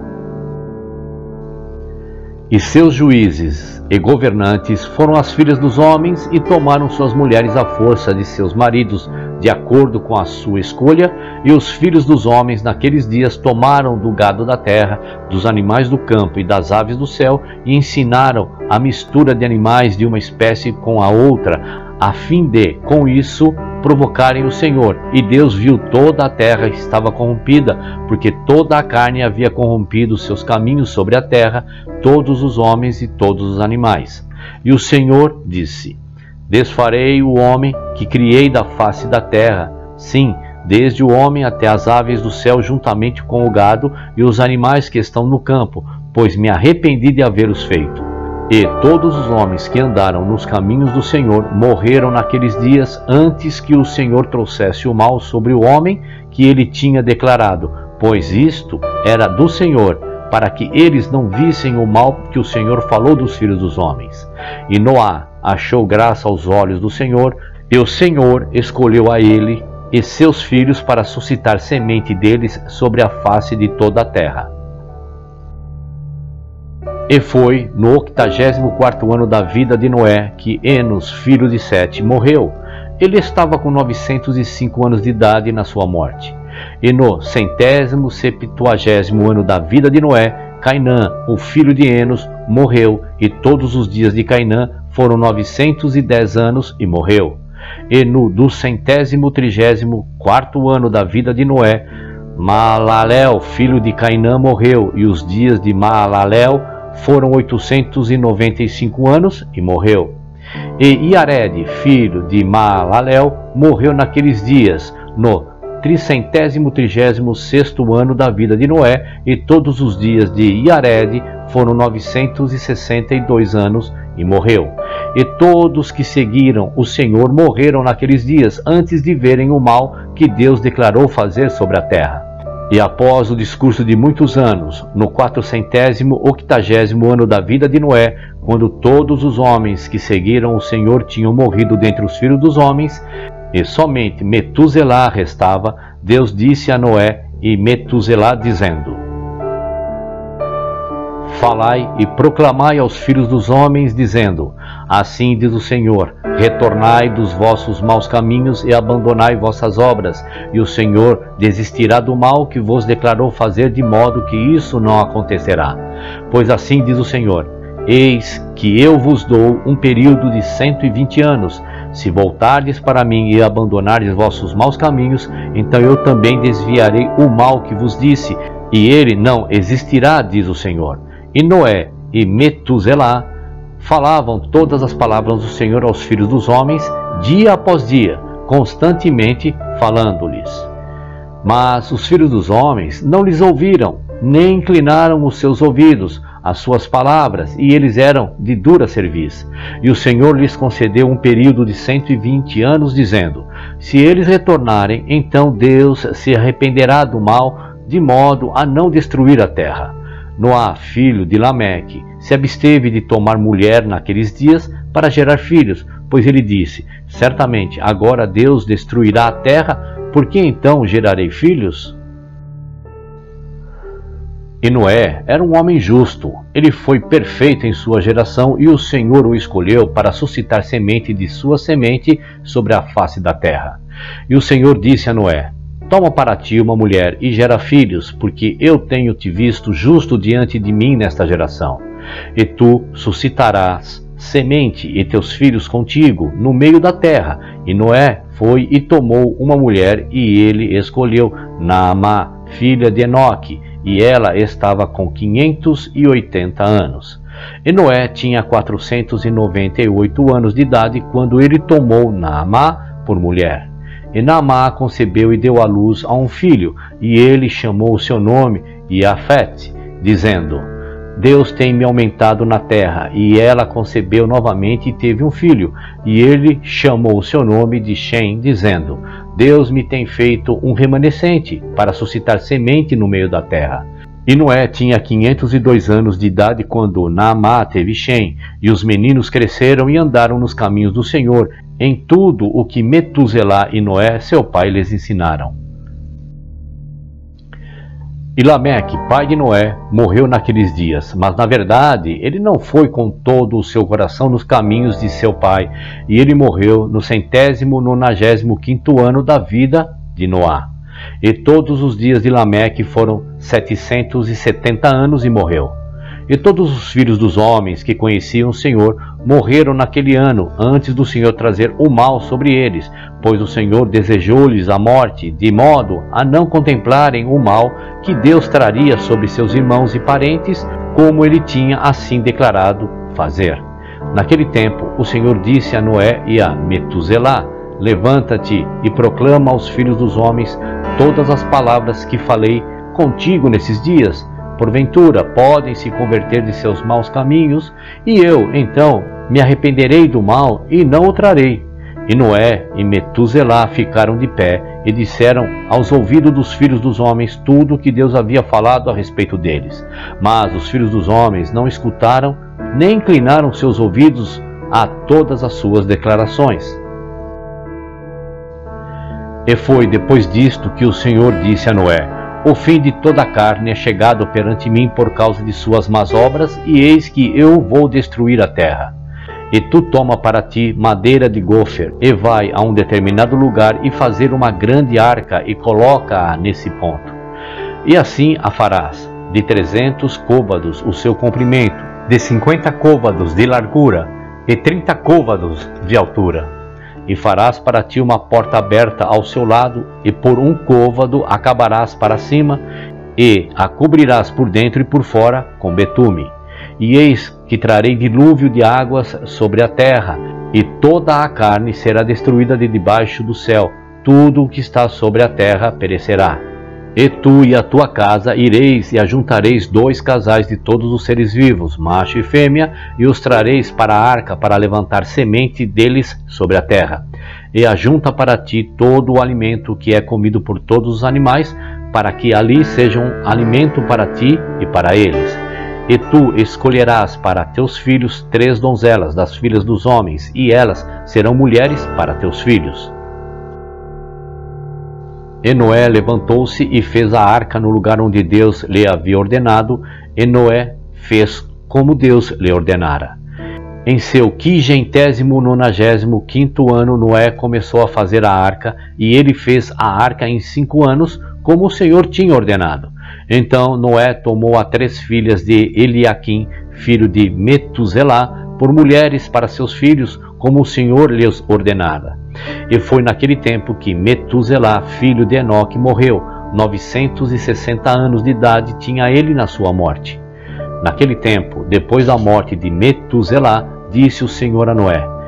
E seus juízes e governantes foram as filhas dos homens e tomaram suas mulheres à força de seus maridos, de acordo com a sua escolha, e os filhos dos homens naqueles dias tomaram do gado da terra, dos animais do campo e das aves do céu, e ensinaram a mistura de animais de uma espécie com a outra, a fim de, com isso, provocarem o Senhor. E Deus viu toda a terra estava corrompida, porque toda a carne havia corrompido seus caminhos sobre a terra, todos os homens e todos os animais. E o Senhor disse: Desfarei o homem que criei da face da terra, sim, desde o homem até as aves do céu, juntamente com o gado e os animais que estão no campo, pois me arrependi de havê-los feito. E todos os homens que andaram nos caminhos do Senhor morreram naqueles dias antes que o Senhor trouxesse o mal sobre o homem que ele tinha declarado, pois isto era do Senhor, para que eles não vissem o mal que o Senhor falou dos filhos dos homens. E Noá achou graça aos olhos do Senhor, e o Senhor escolheu a ele e seus filhos para suscitar semente deles sobre a face de toda a terra. E foi no octagésimo quarto ano da vida de Noé que Enos, filho de Sete, morreu. Ele estava com novecentos e cinco anos de idade na sua morte. E no centésimo septuagésimo ano da vida de Noé, Cainã, o filho de Enos, morreu, e todos os dias de Cainã foram novecentos e dez anos, e morreu. E no do centésimo trigésimo quarto ano da vida de Noé, Maalalel, filho de Cainã, morreu, e os dias de Maalalel foram 895 anos e morreu. E Iared, filho de Maalalel, morreu naqueles dias, no tricentésimo trigésimo sexto ano da vida de Noé, e todos os dias de Iared foram 962 anos e morreu. E todos que seguiram o Senhor morreram naqueles dias, antes de verem o mal que Deus declarou fazer sobre a terra. E após o discurso de muitos anos, no quatrocentésimo octagésimo ano da vida de Noé, quando todos os homens que seguiram o Senhor tinham morrido dentre os filhos dos homens, e somente Metuselá restava, Deus disse a Noé e Metuselá dizendo: Falai e proclamai aos filhos dos homens, dizendo: Assim diz o Senhor: Retornai dos vossos maus caminhos e abandonai vossas obras, e o Senhor desistirá do mal que vos declarou fazer, de modo que isso não acontecerá. Pois assim diz o Senhor: Eis que eu vos dou um período de cento e vinte anos. Se voltardes para mim e abandonardes vossos maus caminhos, então eu também desviarei o mal que vos disse, e ele não existirá, diz o Senhor. E Noé e Metuselá falavam todas as palavras do Senhor aos filhos dos homens, dia após dia, constantemente falando-lhes. Mas os filhos dos homens não lhes ouviram, nem inclinaram os seus ouvidos às suas palavras, e eles eram de dura serviço. E o Senhor lhes concedeu um período de cento e vinte anos, dizendo: Se eles retornarem, então Deus se arrependerá do mal, de modo a não destruir a terra. Noá, filho de Lameque, se absteve de tomar mulher naqueles dias para gerar filhos, pois ele disse: Certamente agora Deus destruirá a terra, por que então gerarei filhos? E Noé era um homem justo, ele foi perfeito em sua geração e o Senhor o escolheu para suscitar semente de sua semente sobre a face da terra. E o Senhor disse a Noé: Toma para ti uma mulher e gera filhos, porque eu tenho te visto justo diante de mim nesta geração. E tu suscitarás semente e teus filhos contigo no meio da terra. E Noé foi e tomou uma mulher, e ele escolheu Naamá, filha de Enoque, e ela estava com quinhentos e oitenta anos. E Noé tinha 498 anos de idade quando ele tomou Naamá por mulher. E Naamá concebeu e deu à luz a um filho, e ele chamou o seu nome Iafete, dizendo: Deus tem me aumentado na terra. E ela concebeu novamente e teve um filho. E ele chamou o seu nome de Shem, dizendo: Deus me tem feito um remanescente para suscitar semente no meio da terra. E Noé tinha 502 anos de idade quando Naamá teve Shem, e os meninos cresceram e andaram nos caminhos do Senhor, em tudo o que Metuselá e Noé, seu pai, lhes ensinaram. E Lameque, pai de Noé, morreu naqueles dias, mas na verdade ele não foi com todo o seu coração nos caminhos de seu pai, e ele morreu no centésimo nonagésimo quinto ano da vida de Noá. E todos os dias de Lameque foram setecentos e setenta anos e morreu. E todos os filhos dos homens que conheciam o Senhor morreram naquele ano, antes do Senhor trazer o mal sobre eles, pois o Senhor desejou-lhes a morte, de modo a não contemplarem o mal que Deus traria sobre seus irmãos e parentes, como ele tinha assim declarado fazer. Naquele tempo, o Senhor disse a Noé e a Metuselá: Levanta-te e proclama aos filhos dos homens todas as palavras que falei contigo nesses dias porventura podem se converter de seus maus caminhos, e eu, então, me arrependerei do mal e não o trarei. E Noé e Metuselá ficaram de pé e disseram aos ouvidos dos filhos dos homens tudo o que Deus havia falado a respeito deles. Mas os filhos dos homens não escutaram, nem inclinaram seus ouvidos a todas as suas declarações. E foi depois disto que o Senhor disse a Noé: o fim de toda a carne é chegado perante mim por causa de suas más obras, e eis que eu vou destruir a terra. E tu toma para ti madeira de gofer, e vai a um determinado lugar e fazer uma grande arca, e coloca-a nesse ponto. E assim a farás, de trezentos côvados o seu comprimento, de cinquenta côvados de largura, e trinta côvados de altura e farás para ti uma porta aberta ao seu lado, e por um côvado acabarás para cima, e a cobrirás por dentro e por fora com betume. E eis que trarei dilúvio de águas sobre a terra, e toda a carne será destruída de debaixo do céu, tudo o que está sobre a terra perecerá. E tu e a tua casa ireis e ajuntareis dois casais de todos os seres vivos, macho e fêmea, e os trareis para a arca para levantar semente deles sobre a terra. E ajunta para ti todo o alimento que é comido por todos os animais, para que ali sejam alimento para ti e para eles. E tu escolherás para teus filhos três donzelas das filhas dos homens, e elas serão mulheres para teus filhos e Noé levantou-se e fez a arca no lugar onde Deus lhe havia ordenado, e Noé fez como Deus lhe ordenara. Em seu quingentésimo nonagésimo quinto ano, Noé começou a fazer a arca, e ele fez a arca em cinco anos, como o Senhor tinha ordenado. Então Noé tomou a três filhas de Eliaquim, filho de Metuselá, por mulheres para seus filhos, como o Senhor lhes ordenara. E foi naquele tempo que Metuselá, filho de Enoque, morreu. 960 anos de idade tinha ele na sua morte. Naquele tempo, depois da morte de Metuselá, disse o Senhor a Noé: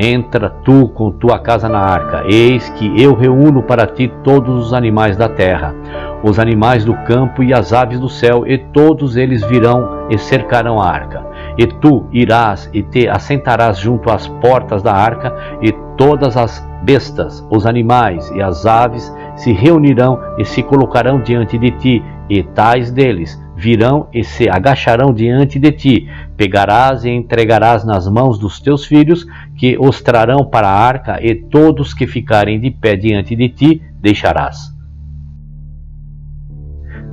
Entra tu com tua casa na arca, eis que eu reúno para ti todos os animais da terra, os animais do campo e as aves do céu, e todos eles virão e cercarão a arca. E tu irás e te assentarás junto às portas da arca, e todas as bestas, os animais e as aves se reunirão e se colocarão diante de ti, e tais deles virão e se agacharão diante de ti. Pegarás e entregarás nas mãos dos teus filhos, que os trarão para a arca, e todos que ficarem de pé diante de ti deixarás.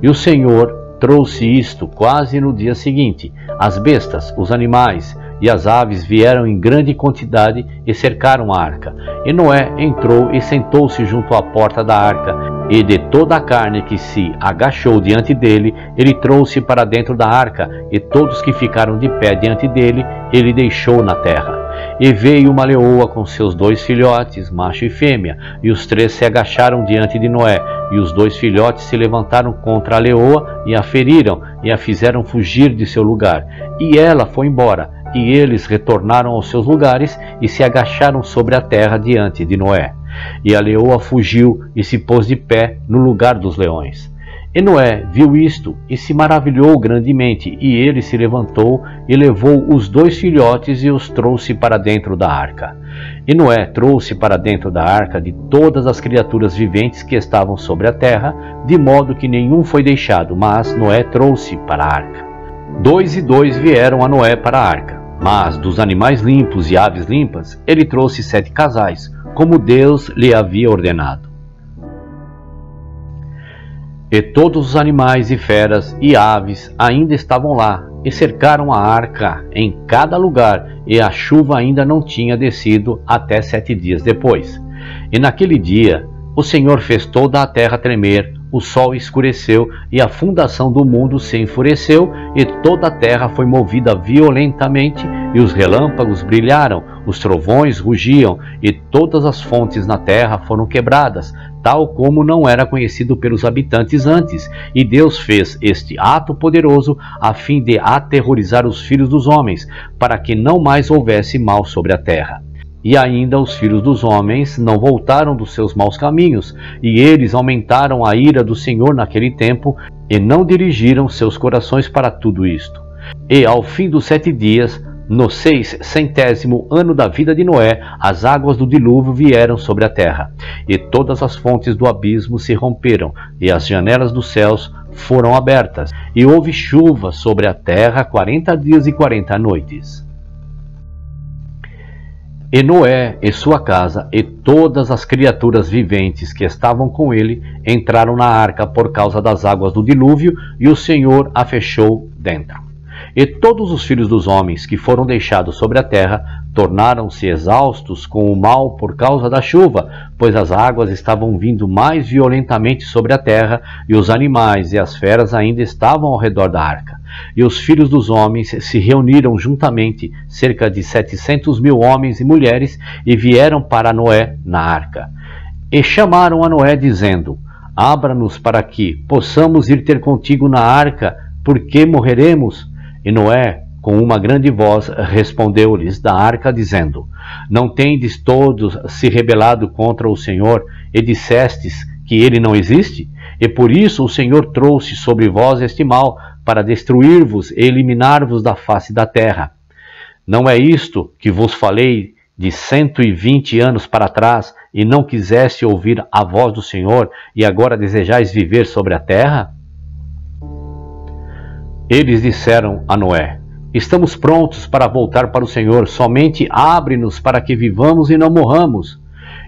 E o Senhor trouxe isto quase no dia seguinte. As bestas, os animais e as aves vieram em grande quantidade e cercaram a arca. E Noé entrou e sentou-se junto à porta da arca. E de toda a carne que se agachou diante dele, ele trouxe para dentro da arca, e todos que ficaram de pé diante dele, ele deixou na terra. E veio uma leoa com seus dois filhotes, macho e fêmea, e os três se agacharam diante de Noé, e os dois filhotes se levantaram contra a leoa e a feriram, e a fizeram fugir de seu lugar. E ela foi embora, e eles retornaram aos seus lugares e se agacharam sobre a terra diante de Noé. E a leoa fugiu e se pôs de pé no lugar dos leões. E Noé viu isto e se maravilhou grandemente, e ele se levantou e levou os dois filhotes e os trouxe para dentro da arca. E Noé trouxe para dentro da arca de todas as criaturas viventes que estavam sobre a terra, de modo que nenhum foi deixado, mas Noé trouxe para a arca. Dois e dois vieram a Noé para a arca, mas dos animais limpos e aves limpas, ele trouxe sete casais, como Deus lhe havia ordenado. E todos os animais e feras e aves ainda estavam lá, e cercaram a arca em cada lugar, e a chuva ainda não tinha descido até sete dias depois. E naquele dia o Senhor fez toda a terra tremer, o sol escureceu e a fundação do mundo se enfureceu, e toda a terra foi movida violentamente, e os relâmpagos brilharam, os trovões rugiam, e todas as fontes na terra foram quebradas, tal como não era conhecido pelos habitantes antes, e Deus fez este ato poderoso a fim de aterrorizar os filhos dos homens, para que não mais houvesse mal sobre a terra. E ainda os filhos dos homens não voltaram dos seus maus caminhos, e eles aumentaram a ira do Senhor naquele tempo, e não dirigiram seus corações para tudo isto. E ao fim dos sete dias, no seis centésimo ano da vida de Noé, as águas do dilúvio vieram sobre a terra, e todas as fontes do abismo se romperam, e as janelas dos céus foram abertas, e houve chuva sobre a terra quarenta dias e quarenta noites. E Noé e sua casa e todas as criaturas viventes que estavam com ele entraram na arca por causa das águas do dilúvio, e o Senhor a fechou dentro. E todos os filhos dos homens que foram deixados sobre a terra tornaram-se exaustos com o mal por causa da chuva, pois as águas estavam vindo mais violentamente sobre a terra, e os animais e as feras ainda estavam ao redor da arca. E os filhos dos homens se reuniram juntamente, cerca de setecentos mil homens e mulheres, e vieram para Noé na arca. E chamaram a Noé, dizendo: Abra-nos para que possamos ir ter contigo na arca, porque morreremos. E Noé, com uma grande voz, respondeu-lhes da arca, dizendo: Não tendes todos se rebelado contra o Senhor e dissestes que ele não existe? E por isso o Senhor trouxe sobre vós este mal, para destruir-vos e eliminar-vos da face da terra. Não é isto que vos falei de cento e vinte anos para trás, e não quiseste ouvir a voz do Senhor, e agora desejais viver sobre a terra? Eles disseram a Noé: Estamos prontos para voltar para o Senhor, somente abre-nos para que vivamos e não morramos.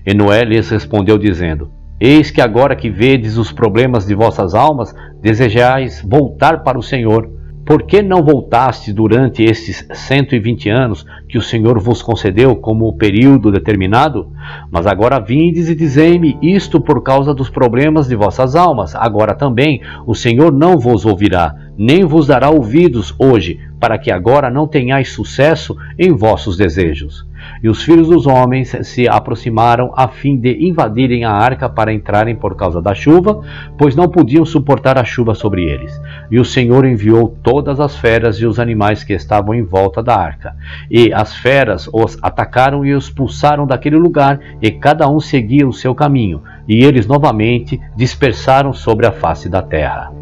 E Noé lhes respondeu, dizendo: Eis que agora que vedes os problemas de vossas almas, desejais voltar para o Senhor. Por que não voltaste durante estes cento e vinte anos que o Senhor vos concedeu como período determinado? Mas agora vindes e dizei-me isto por causa dos problemas de vossas almas. Agora também o Senhor não vos ouvirá, nem vos dará ouvidos hoje, para que agora não tenhais sucesso em vossos desejos. E os filhos dos homens se aproximaram a fim de invadirem a arca para entrarem por causa da chuva, pois não podiam suportar a chuva sobre eles. E o Senhor enviou todas as feras e os animais que estavam em volta da arca. E as feras os atacaram e os expulsaram daquele lugar, e cada um seguia o seu caminho, e eles novamente dispersaram sobre a face da terra.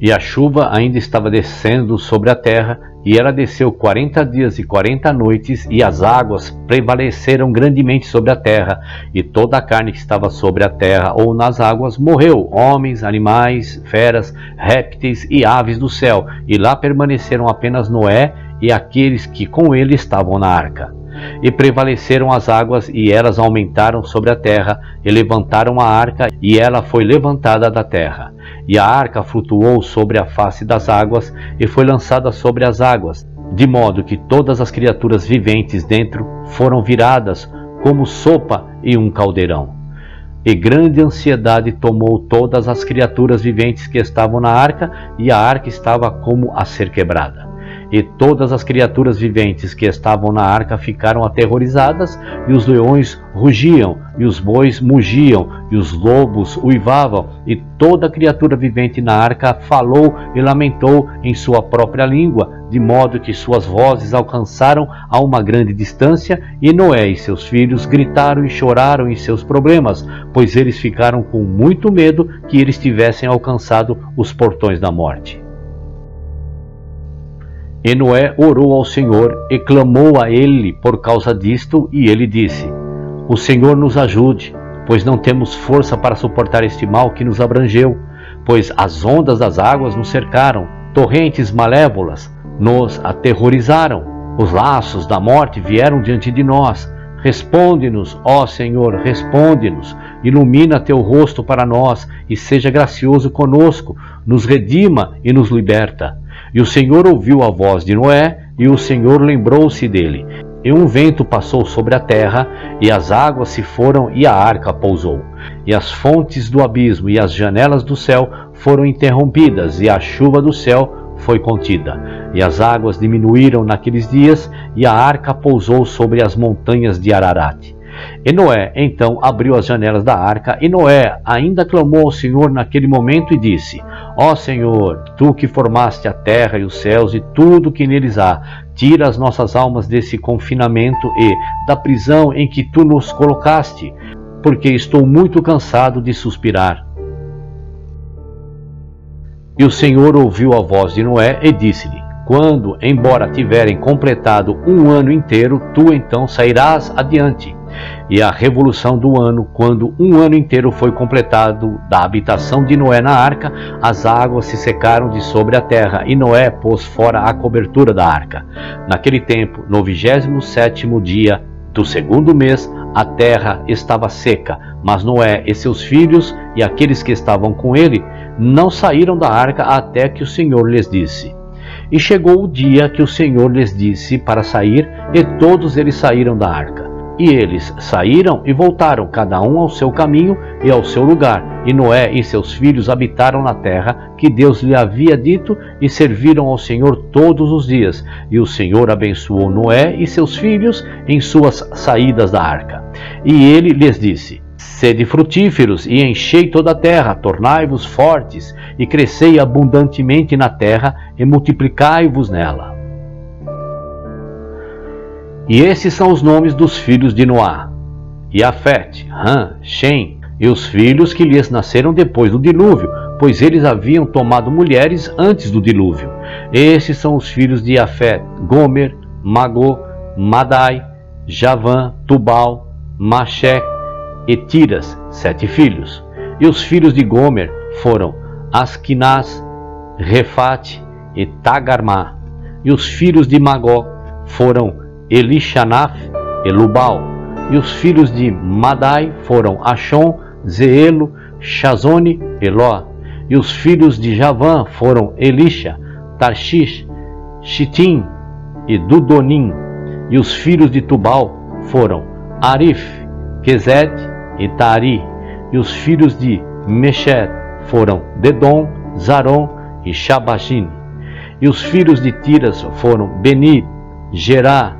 E a chuva ainda estava descendo sobre a terra, e ela desceu quarenta dias e quarenta noites, e as águas prevaleceram grandemente sobre a terra, e toda a carne que estava sobre a terra ou nas águas morreu, homens, animais, feras, répteis e aves do céu, e lá permaneceram apenas Noé e aqueles que com ele estavam na arca. E prevaleceram as águas, e elas aumentaram sobre a terra, e levantaram a arca, e ela foi levantada da terra. E a arca flutuou sobre a face das águas, e foi lançada sobre as águas, de modo que todas as criaturas viventes dentro foram viradas como sopa em um caldeirão. E grande ansiedade tomou todas as criaturas viventes que estavam na arca, e a arca estava como a ser quebrada. E todas as criaturas viventes que estavam na arca ficaram aterrorizadas, e os leões rugiam, e os bois mugiam, e os lobos uivavam, e toda criatura vivente na arca falou e lamentou em sua própria língua, de modo que suas vozes alcançaram a uma grande distância, e Noé e seus filhos gritaram e choraram em seus problemas, pois eles ficaram com muito medo que eles tivessem alcançado os portões da morte. E Noé orou ao Senhor e clamou a ele por causa disto, e ele disse: O Senhor nos ajude, pois não temos força para suportar este mal que nos abrangeu, pois as ondas das águas nos cercaram, torrentes malévolas nos aterrorizaram, os laços da morte vieram diante de nós. Responde-nos, ó Senhor, responde-nos, ilumina teu rosto para nós e seja gracioso conosco, nos redima e nos liberta. E o Senhor ouviu a voz de Noé, e o Senhor lembrou-se dele. E um vento passou sobre a terra, e as águas se foram, e a arca pousou. E as fontes do abismo e as janelas do céu foram interrompidas, e a chuva do céu foi contida. E as águas diminuíram naqueles dias, e a arca pousou sobre as montanhas de Ararat. E Noé então abriu as janelas da arca, e Noé ainda clamou ao Senhor naquele momento e disse: Ó Senhor, tu que formaste a terra e os céus e tudo que neles há, tira as nossas almas desse confinamento e da prisão em que tu nos colocaste, porque estou muito cansado de suspirar. E o Senhor ouviu a voz de Noé e disse-lhe: Quando, embora tiverem completado um ano inteiro, tu então sairás adiante e a revolução do ano, quando um ano inteiro foi completado da habitação de Noé na arca, as águas se secaram de sobre a terra, e Noé pôs fora a cobertura da arca. Naquele tempo, no vigésimo sétimo dia do segundo mês, a terra estava seca, mas Noé e seus filhos e aqueles que estavam com ele não saíram da arca até que o Senhor lhes disse. E chegou o dia que o Senhor lhes disse para sair, e todos eles saíram da arca. E eles saíram e voltaram, cada um ao seu caminho e ao seu lugar. E Noé e seus filhos habitaram na terra que Deus lhe havia dito e serviram ao Senhor todos os dias. E o Senhor abençoou Noé e seus filhos em suas saídas da arca. E ele lhes disse: Sede frutíferos e enchei toda a terra, tornai-vos fortes e crescei abundantemente na terra e multiplicai-vos nela. E esses são os nomes dos filhos de Noá: Yafet, Ram, Shem, e os filhos que lhes nasceram depois do dilúvio, pois eles haviam tomado mulheres antes do dilúvio. Esses são os filhos de Yafet: Gomer, Magô, Madai, Javã, Tubal, Machek e Tiras, sete filhos. E os filhos de Gomer foram Askinaz, Refate e Tagarmá. E os filhos de Magó foram Elishanaf, Elubal. E os filhos de Madai foram Achon, Zeelo, Shazone, Eló. E os filhos de Javã foram Elisha, Tarshish, Shitim e Dudonim. E os filhos de Tubal foram Arif, Kezed e Tari. E os filhos de Meshed foram Dedom, Zaron e Shabashim. E os filhos de Tiras foram Beni, Gerá,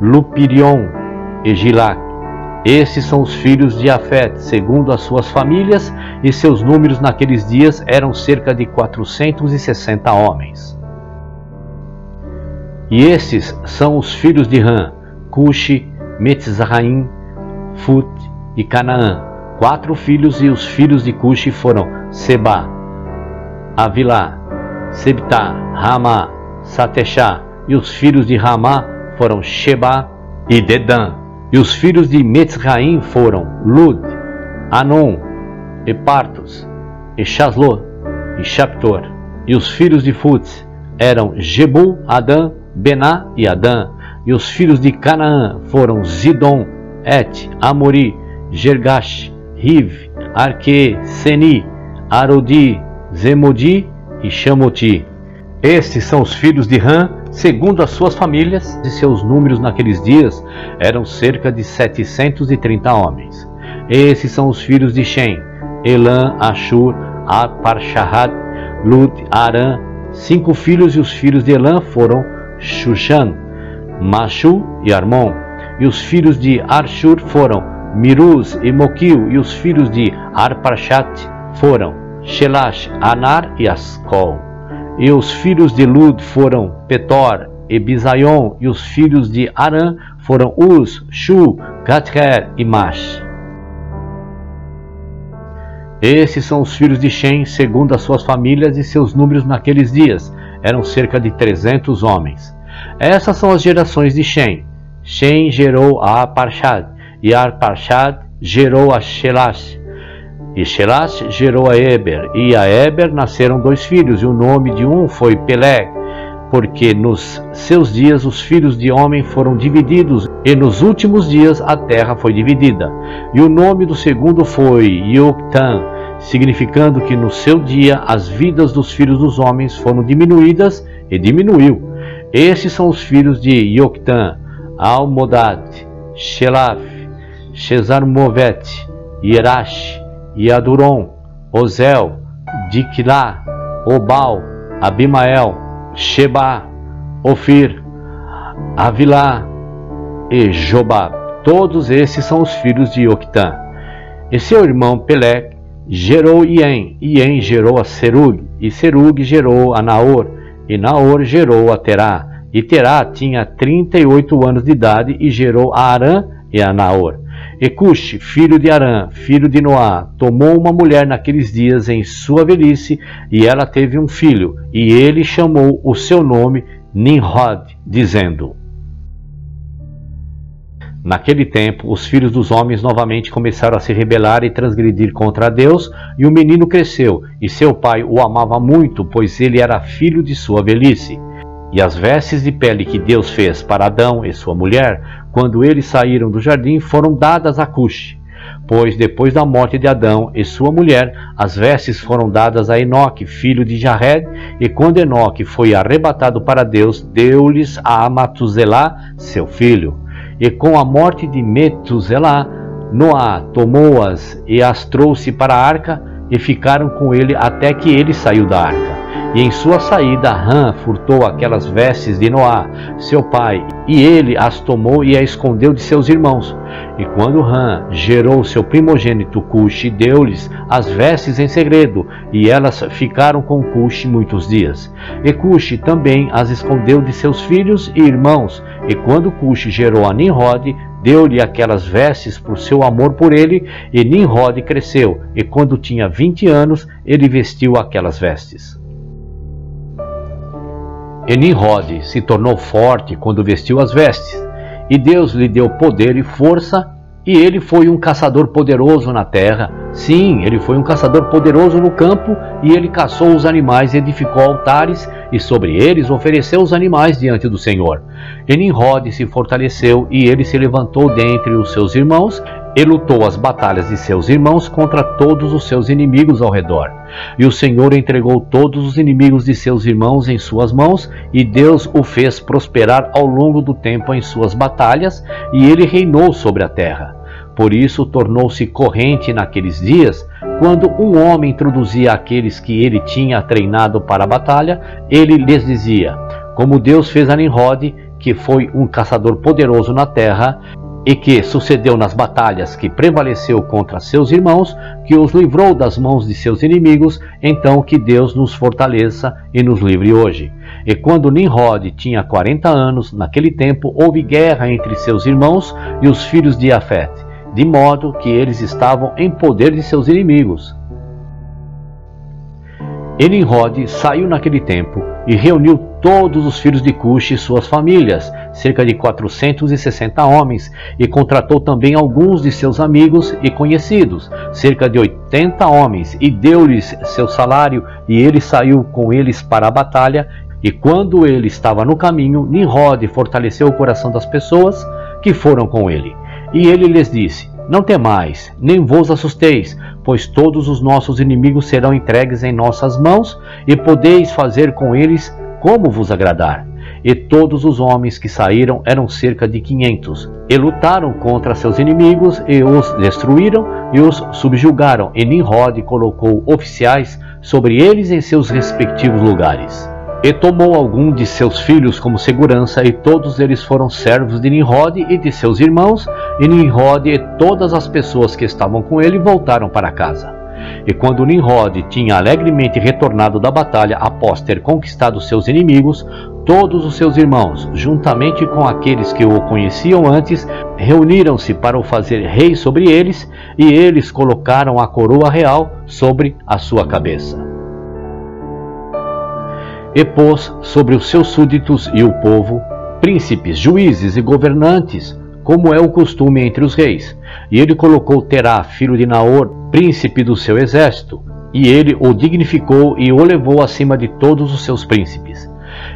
Lupirion e Gilac. Esses são os filhos de Afet, segundo as suas famílias, e seus números naqueles dias eram cerca de 460 homens. E esses são os filhos de Ram, Cushi, Metzraim, Fut e Canaã. Quatro filhos, e os filhos de Cushi foram Seba, Avilá, Sebta, Ramá, Satechá, e os filhos de Ramá foram Sheba e Dedã. E os filhos de Metzraim foram Lud, Anon, Epartos, e e Shaptor. E os filhos de Futz eram Jebu, Adã, Bená e Adã. E os filhos de Canaã foram Zidon, Et, Amori, Gergash, Riv, Arque, Seni, Arodi, Zemodi e Chamoti. Estes são os filhos de Ram, segundo as suas famílias, e seus números naqueles dias eram cerca de 730 homens. Esses são os filhos de Shem, Elan, Ashur, Aparshahad, Lud, Aram. Cinco filhos e os filhos de Elan foram Shushan, Mashu e Armon. E os filhos de Arshur foram Miruz e Moquil, e os filhos de Arpachat foram Shelash, Anar e Ascol. E os filhos de Lud foram Petor e Bizaion, e os filhos de Arã foram Uz, Shu, Gather e Mash. Esses são os filhos de Shem, segundo as suas famílias e seus números naqueles dias. Eram cerca de trezentos homens. Essas são as gerações de Shem. Shem gerou a Aparshad, e a Aparshad gerou a Shelash. E Shelash gerou a Eber, e a Eber nasceram dois filhos, e o nome de um foi Peleg, porque nos seus dias os filhos de homem foram divididos, e nos últimos dias a terra foi dividida. E o nome do segundo foi Yoktan, significando que no seu dia as vidas dos filhos dos homens foram diminuídas e diminuiu. Esses são os filhos de Yoktan, Almodad, Shelaf, Shezarmovet, Yerash, Yaduron, Ozel, Dikla, Obal, Abimael, Sheba, Ofir, Avilá e Jobab. Todos esses são os filhos de Yoktan. E seu irmão Pelec gerou Ien, Ien gerou a Serug, e Serug gerou a Naor, e Naor gerou a Terá. E Terá tinha 38 anos de idade e gerou a Arã e a Naor. E Cush, filho de Arã, filho de Noá, tomou uma mulher naqueles dias em sua velhice, e ela teve um filho, e ele chamou o seu nome Nimrod, dizendo: Naquele tempo, os filhos dos homens novamente começaram a se rebelar e transgredir contra Deus, e o menino cresceu, e seu pai o amava muito, pois ele era filho de sua velhice. E as vestes de pele que Deus fez para Adão e sua mulher, quando eles saíram do jardim, foram dadas a Cuxi. Pois depois da morte de Adão e sua mulher, as vestes foram dadas a Enoque, filho de Jared, e quando Enoque foi arrebatado para Deus, deu-lhes a Matuzelá, seu filho. E com a morte de Metuzelá, Noá tomou-as e as trouxe para a arca, e ficaram com ele até que ele saiu da arca. E em sua saída, Ram furtou aquelas vestes de Noá, seu pai, e ele as tomou e a escondeu de seus irmãos. E quando Ram gerou seu primogênito Cuxi, deu-lhes as vestes em segredo, e elas ficaram com Cuxi muitos dias. E Cuxi também as escondeu de seus filhos e irmãos. E quando Cuxi gerou a Nimrod, deu-lhe aquelas vestes por seu amor por ele, e Nimrod cresceu, e quando tinha vinte anos, ele vestiu aquelas vestes. E Nimrod se tornou forte quando vestiu as vestes, e Deus lhe deu poder e força, e ele foi um caçador poderoso na terra. Sim, ele foi um caçador poderoso no campo, e ele caçou os animais edificou altares, e sobre eles ofereceu os animais diante do Senhor. E Nimrod se fortaleceu, e ele se levantou dentre os seus irmãos, e lutou as batalhas de seus irmãos contra todos os seus inimigos ao redor. E o Senhor entregou todos os inimigos de seus irmãos em suas mãos, e Deus o fez prosperar ao longo do tempo em suas batalhas, e ele reinou sobre a terra. Por isso tornou-se corrente naqueles dias, quando um homem introduzia aqueles que ele tinha treinado para a batalha, ele lhes dizia: Como Deus fez a Nimrod, que foi um caçador poderoso na terra, e que sucedeu nas batalhas que prevaleceu contra seus irmãos, que os livrou das mãos de seus inimigos, então que Deus nos fortaleça e nos livre hoje. E quando Nimrod tinha 40 anos, naquele tempo houve guerra entre seus irmãos e os filhos de Afet, de modo que eles estavam em poder de seus inimigos. E Nimrod saiu naquele tempo e reuniu todos os filhos de Cush e suas famílias, cerca de 460 homens, e contratou também alguns de seus amigos e conhecidos, cerca de 80 homens, e deu-lhes seu salário, e ele saiu com eles para a batalha. E quando ele estava no caminho, Nimrod fortaleceu o coração das pessoas que foram com ele. E ele lhes disse: Não temais, nem vos assusteis, pois todos os nossos inimigos serão entregues em nossas mãos, e podeis fazer com eles como vos agradar. E todos os homens que saíram eram cerca de quinhentos, e lutaram contra seus inimigos, e os destruíram, e os subjugaram. E Nimrod colocou oficiais sobre eles em seus respectivos lugares. E tomou algum de seus filhos como segurança, e todos eles foram servos de Nimrod e de seus irmãos, e Nimrod e todas as pessoas que estavam com ele voltaram para casa. E quando Nimrod tinha alegremente retornado da batalha após ter conquistado seus inimigos, todos os seus irmãos, juntamente com aqueles que o conheciam antes, reuniram-se para o fazer rei sobre eles, e eles colocaram a coroa real sobre a sua cabeça e pôs sobre os seus súditos e o povo príncipes, juízes e governantes, como é o costume entre os reis. E ele colocou Terá, filho de Naor, príncipe do seu exército, e ele o dignificou e o levou acima de todos os seus príncipes.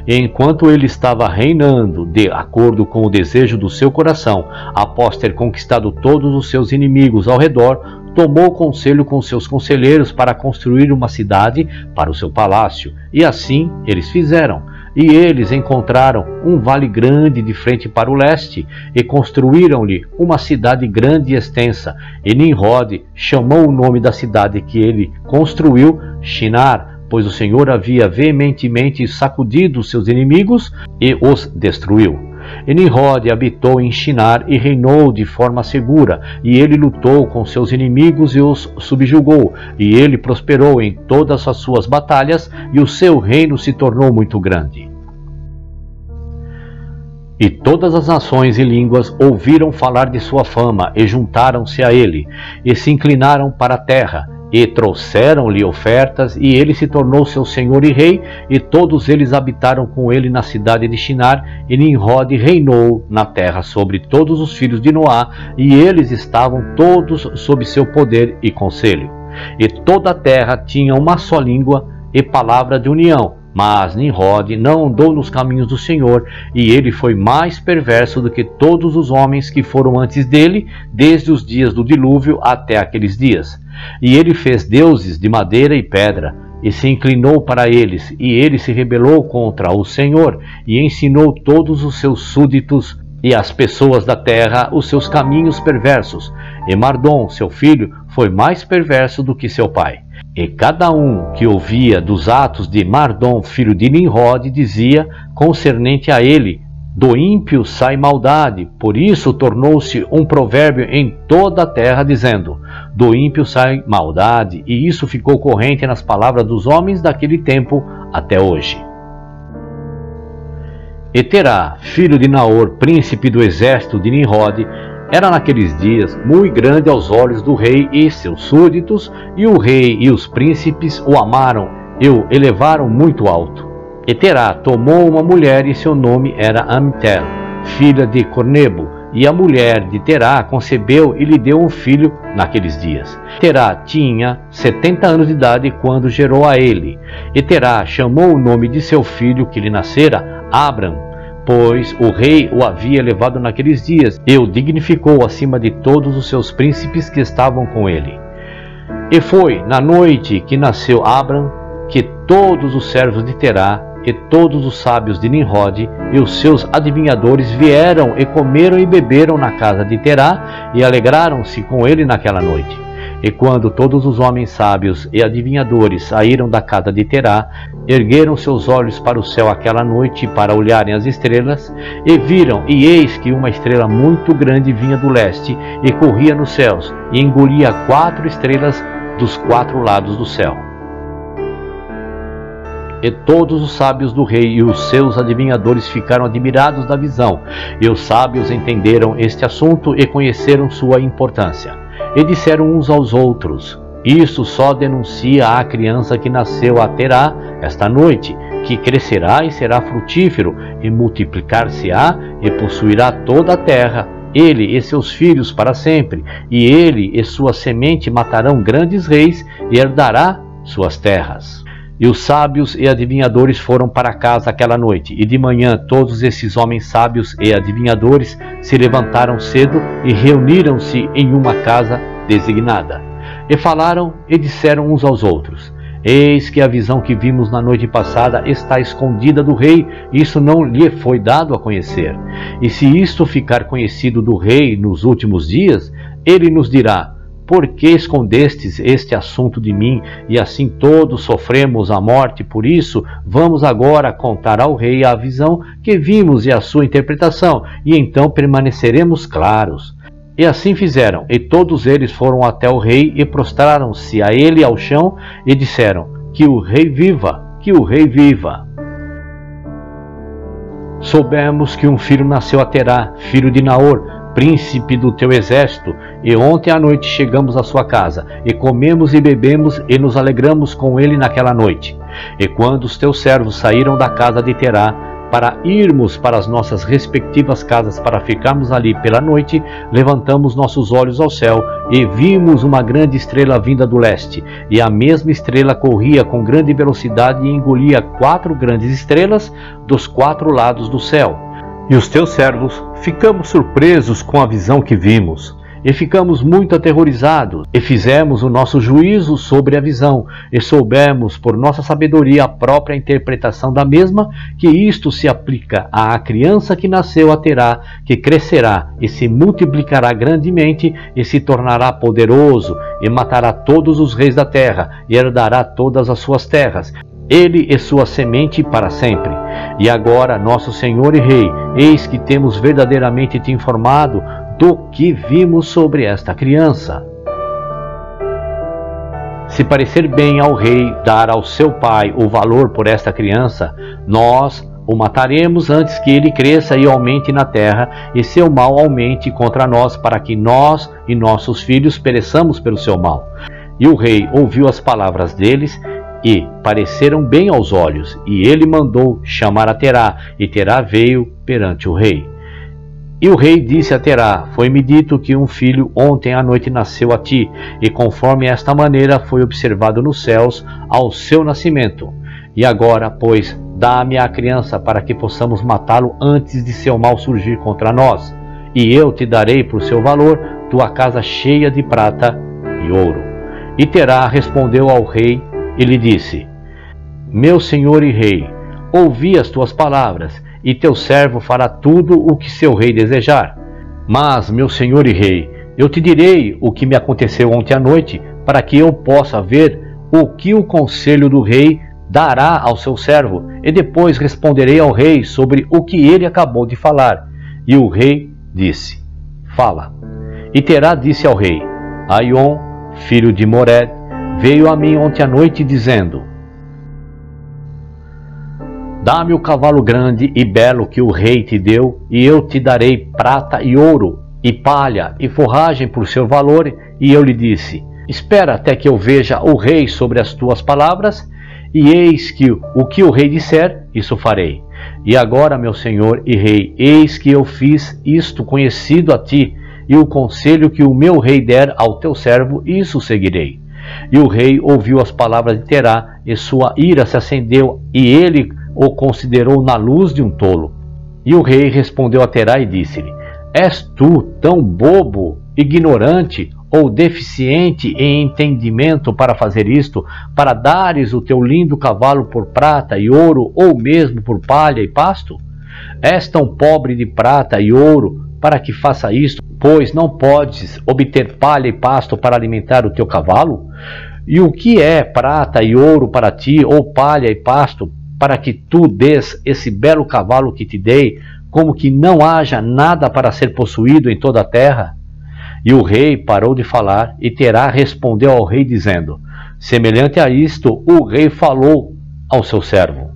E enquanto ele estava reinando de acordo com o desejo do seu coração, após ter conquistado todos os seus inimigos ao redor, tomou conselho com seus conselheiros para construir uma cidade para o seu palácio, e assim eles fizeram. E eles encontraram um vale grande de frente para o leste, e construíram-lhe uma cidade grande e extensa. E Nimrod chamou o nome da cidade que ele construiu Shinar, pois o Senhor havia veementemente sacudido seus inimigos e os destruiu. E Nimrod habitou em Shinar e reinou de forma segura, e ele lutou com seus inimigos e os subjugou, e ele prosperou em todas as suas batalhas, e o seu reino se tornou muito grande. E todas as nações e línguas ouviram falar de sua fama e juntaram-se a ele, e se inclinaram para a terra, e trouxeram-lhe ofertas, e ele se tornou seu senhor e rei, e todos eles habitaram com ele na cidade de Shinar, e Nimrod reinou na terra sobre todos os filhos de Noá, e eles estavam todos sob seu poder e conselho. E toda a terra tinha uma só língua e palavra de união, mas Nimrod não andou nos caminhos do Senhor, e ele foi mais perverso do que todos os homens que foram antes dele, desde os dias do dilúvio até aqueles dias. E ele fez deuses de madeira e pedra, e se inclinou para eles, e ele se rebelou contra o Senhor, e ensinou todos os seus súditos e as pessoas da terra os seus caminhos perversos. E Mardom, seu filho, foi mais perverso do que seu pai. E cada um que ouvia dos atos de Mardom, filho de Nimrod, dizia concernente a ele: Do ímpio sai maldade. Por isso tornou-se um provérbio em toda a terra, dizendo: do ímpio sai maldade, e isso ficou corrente nas palavras dos homens daquele tempo até hoje. E Terá, filho de Naor, príncipe do exército de Nimrod, era naqueles dias muito grande aos olhos do rei e seus súditos, e o rei e os príncipes o amaram e o elevaram muito alto. E Terá tomou uma mulher e seu nome era Amitel, filha de Cornebo, e a mulher de Terá concebeu e lhe deu um filho naqueles dias. Terá tinha setenta anos de idade quando gerou a ele. E Terá chamou o nome de seu filho que lhe nascera Abram, pois o rei o havia levado naqueles dias e o dignificou acima de todos os seus príncipes que estavam com ele. E foi na noite que nasceu Abram que todos os servos de Terá e todos os sábios de Nimrod e os seus adivinhadores vieram e comeram e beberam na casa de Terá e alegraram-se com ele naquela noite. E quando todos os homens sábios e adivinhadores saíram da casa de Terá, ergueram seus olhos para o céu aquela noite para olharem as estrelas, e viram, e eis que uma estrela muito grande vinha do leste e corria nos céus, e engolia quatro estrelas dos quatro lados do céu. E todos os sábios do rei e os seus adivinhadores ficaram admirados da visão, e os sábios entenderam este assunto e conheceram sua importância. E disseram uns aos outros: Isso só denuncia a criança que nasceu a Terá esta noite, que crescerá e será frutífero, e multiplicar-se-á e possuirá toda a terra ele e seus filhos para sempre, e ele e sua semente matarão grandes reis e herdará suas terras. E os sábios e adivinhadores foram para casa aquela noite, e de manhã todos esses homens sábios e adivinhadores se levantaram cedo e reuniram-se em uma casa designada. E falaram e disseram uns aos outros: Eis que a visão que vimos na noite passada está escondida do rei, isso não lhe foi dado a conhecer. E se isto ficar conhecido do rei nos últimos dias, ele nos dirá: por que escondestes este assunto de mim, e assim todos sofremos a morte? Por isso, vamos agora contar ao rei a visão que vimos e a sua interpretação, e então permaneceremos claros. E assim fizeram, e todos eles foram até o rei e prostraram-se a ele ao chão e disseram: Que o rei viva, que o rei viva. Soubemos que um filho nasceu a Terá, filho de Naor, príncipe do teu exército, e ontem à noite chegamos à sua casa, e comemos e bebemos, e nos alegramos com ele naquela noite. E quando os teus servos saíram da casa de Terá, para irmos para as nossas respectivas casas para ficarmos ali pela noite, levantamos nossos olhos ao céu e vimos uma grande estrela vinda do leste. E a mesma estrela corria com grande velocidade e engolia quatro grandes estrelas dos quatro lados do céu. E os teus servos ficamos surpresos com a visão que vimos e ficamos muito aterrorizados, e fizemos o nosso juízo sobre a visão, e soubemos por nossa sabedoria a própria interpretação da mesma, que isto se aplica à criança que nasceu a terá, que crescerá e se multiplicará grandemente, e se tornará poderoso, e matará todos os reis da terra, e herdará todas as suas terras, ele e sua semente para sempre. E agora, nosso Senhor e Rei, eis que temos verdadeiramente te informado do que vimos sobre esta criança. Se parecer bem ao rei dar ao seu pai o valor por esta criança, nós o mataremos antes que ele cresça e aumente na terra, e seu mal aumente contra nós, para que nós e nossos filhos pereçamos pelo seu mal. E o rei ouviu as palavras deles e pareceram bem aos olhos, e ele mandou chamar a Terá, e Terá veio perante o rei. E o rei disse a Terá: Foi-me dito que um filho ontem à noite nasceu a ti, e conforme esta maneira foi observado nos céus ao seu nascimento. E agora, pois, dá-me a criança para que possamos matá-lo antes de seu mal surgir contra nós. E eu te darei por seu valor tua casa cheia de prata e ouro. E Terá respondeu ao rei e lhe disse: Meu senhor e rei, ouvi as tuas palavras e teu servo fará tudo o que seu rei desejar. Mas, meu senhor e rei, eu te direi o que me aconteceu ontem à noite, para que eu possa ver o que o conselho do rei dará ao seu servo, e depois responderei ao rei sobre o que ele acabou de falar. E o rei disse: Fala. E Terá disse ao rei: Aion, filho de Mored, veio a mim ontem à noite dizendo: Dá-me o cavalo grande e belo que o rei te deu, e eu te darei prata e ouro, e palha e forragem por seu valor. E eu lhe disse: Espera até que eu veja o rei sobre as tuas palavras, e eis que o que o rei disser, isso farei. E agora, meu senhor e rei, eis que eu fiz isto conhecido a ti, e o conselho que o meu rei der ao teu servo, isso seguirei. E o rei ouviu as palavras de Terá, e sua ira se acendeu, e ele o considerou na luz de um tolo. E o rei respondeu a Terá e disse-lhe: És tu tão bobo, ignorante ou deficiente em entendimento para fazer isto, para dares o teu lindo cavalo por prata e ouro, ou mesmo por palha e pasto? És tão pobre de prata e ouro para que faça isto, pois não podes obter palha e pasto para alimentar o teu cavalo? E o que é prata e ouro para ti, ou palha e pasto, para que tu des esse belo cavalo que te dei, como que não haja nada para ser possuído em toda a terra? E o rei parou de falar, e Terá respondeu ao rei, dizendo: Semelhante a isto, o rei falou ao seu servo: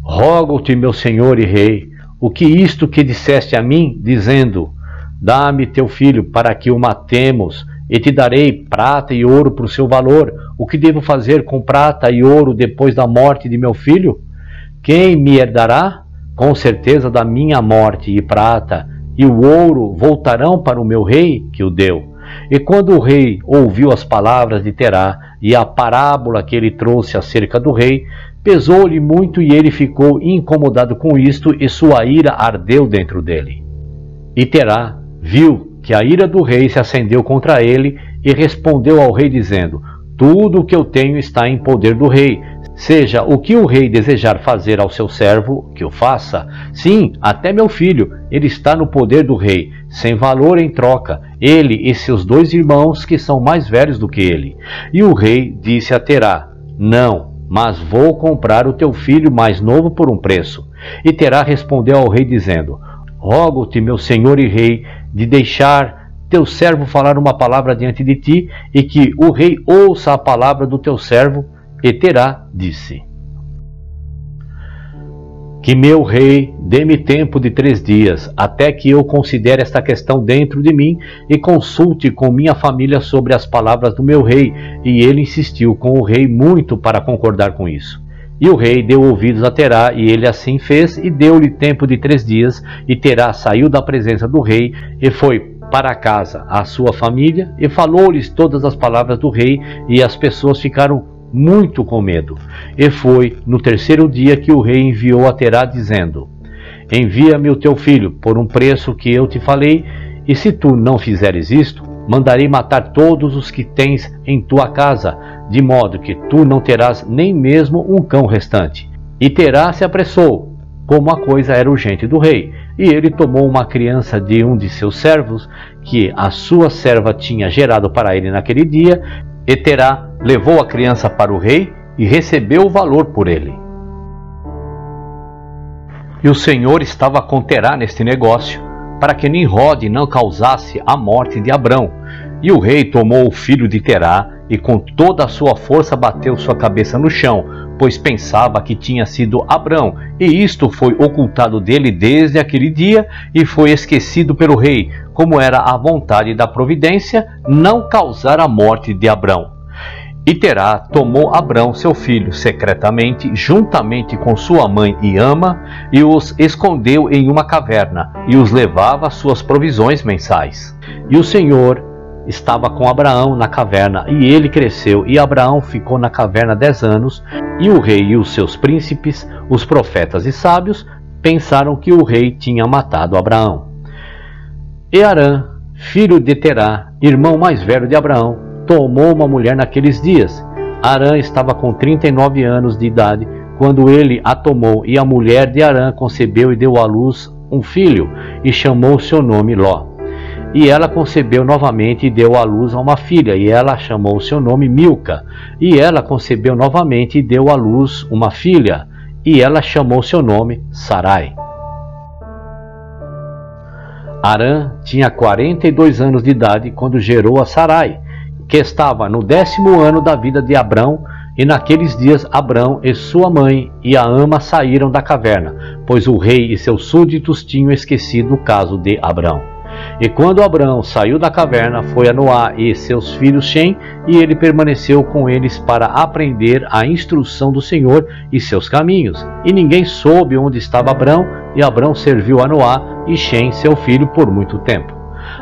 Rogo-te, meu senhor e rei, o que isto que disseste a mim, dizendo: Dá-me teu filho para que o matemos e te darei prata e ouro por seu valor. O que devo fazer com prata e ouro depois da morte de meu filho? Quem me herdará? Com certeza da minha morte e prata e o ouro voltarão para o meu rei que o deu. E quando o rei ouviu as palavras de Terá e a parábola que ele trouxe acerca do rei, pesou-lhe muito e ele ficou incomodado com isto e sua ira ardeu dentro dele. E Terá viu que a ira do rei se acendeu contra ele e respondeu ao rei, dizendo: Tudo o que eu tenho está em poder do rei. Seja o que o rei desejar fazer ao seu servo, que o faça. Sim, até meu filho, ele está no poder do rei. Sem valor em troca, ele e seus dois irmãos que são mais velhos do que ele. E o rei disse a Terá: Não, mas vou comprar o teu filho mais novo por um preço. E Terá respondeu ao rei, dizendo: Rogo-te, meu senhor e rei, de deixar teu servo falar uma palavra diante de ti, e que o rei ouça a palavra do teu servo. E Terá disse: que meu rei dê-me tempo de três dias, até que eu considere esta questão dentro de mim e consulte com minha família sobre as palavras do meu rei. E ele insistiu com o rei muito para concordar com isso. E o rei deu ouvidos a Terá, e ele assim fez, e deu-lhe tempo de três dias. E Terá saiu da presença do rei e foi para casa à sua família, e falou-lhes todas as palavras do rei, e as pessoas ficaram muito com medo. E foi no terceiro dia que o rei enviou a Terá, dizendo: Envia-me o teu filho por um preço que eu te falei, e se tu não fizeres isto, mandarei matar todos os que tens em tua casa, de modo que tu não terás nem mesmo um cão restante. E Terá se apressou, como a coisa era urgente do rei, e ele tomou uma criança de um de seus servos, que a sua serva tinha gerado para ele naquele dia, e Terá levou a criança para o rei e recebeu o valor por ele. E o Senhor estava com Terá neste negócio, para que Nimrod não causasse a morte de Abrão. E o rei tomou o filho de Terá e com toda a sua força bateu sua cabeça no chão, pois pensava que tinha sido Abrão, e isto foi ocultado dele desde aquele dia e foi esquecido pelo rei, como era a vontade da providência não causar a morte de Abrão. E Terá tomou Abrão, seu filho, secretamente, juntamente com sua mãe e ama, e os escondeu em uma caverna, e os levava suas provisões mensais. E o Senhor estava com Abraão na caverna, e ele cresceu, e Abraão ficou na caverna dez anos, e o rei e os seus príncipes, os profetas e sábios, pensaram que o rei tinha matado Abraão. E Arã, filho de Terá, irmão mais velho de Abraão, tomou uma mulher naqueles dias. Arã estava com 39 anos de idade quando ele a tomou, e a mulher de Arã concebeu e deu à luz um filho, e chamou seu nome Ló. E ela concebeu novamente e deu à luz a uma filha, e ela chamou seu nome Milca. E ela concebeu novamente e deu à luz uma filha, e ela chamou seu nome Sarai. Arã tinha 42 anos de idade quando gerou a Sarai, que estava no décimo ano da vida de Abrão, e naqueles dias Abrão e sua mãe e a ama saíram da caverna, pois o rei e seus súditos tinham esquecido o caso de Abrão. E quando Abrão saiu da caverna, foi a Noá e seus filhos Shem, e ele permaneceu com eles para aprender a instrução do Senhor e seus caminhos. E ninguém soube onde estava Abrão, e Abrão serviu a Noá e Shem, seu filho, por muito tempo.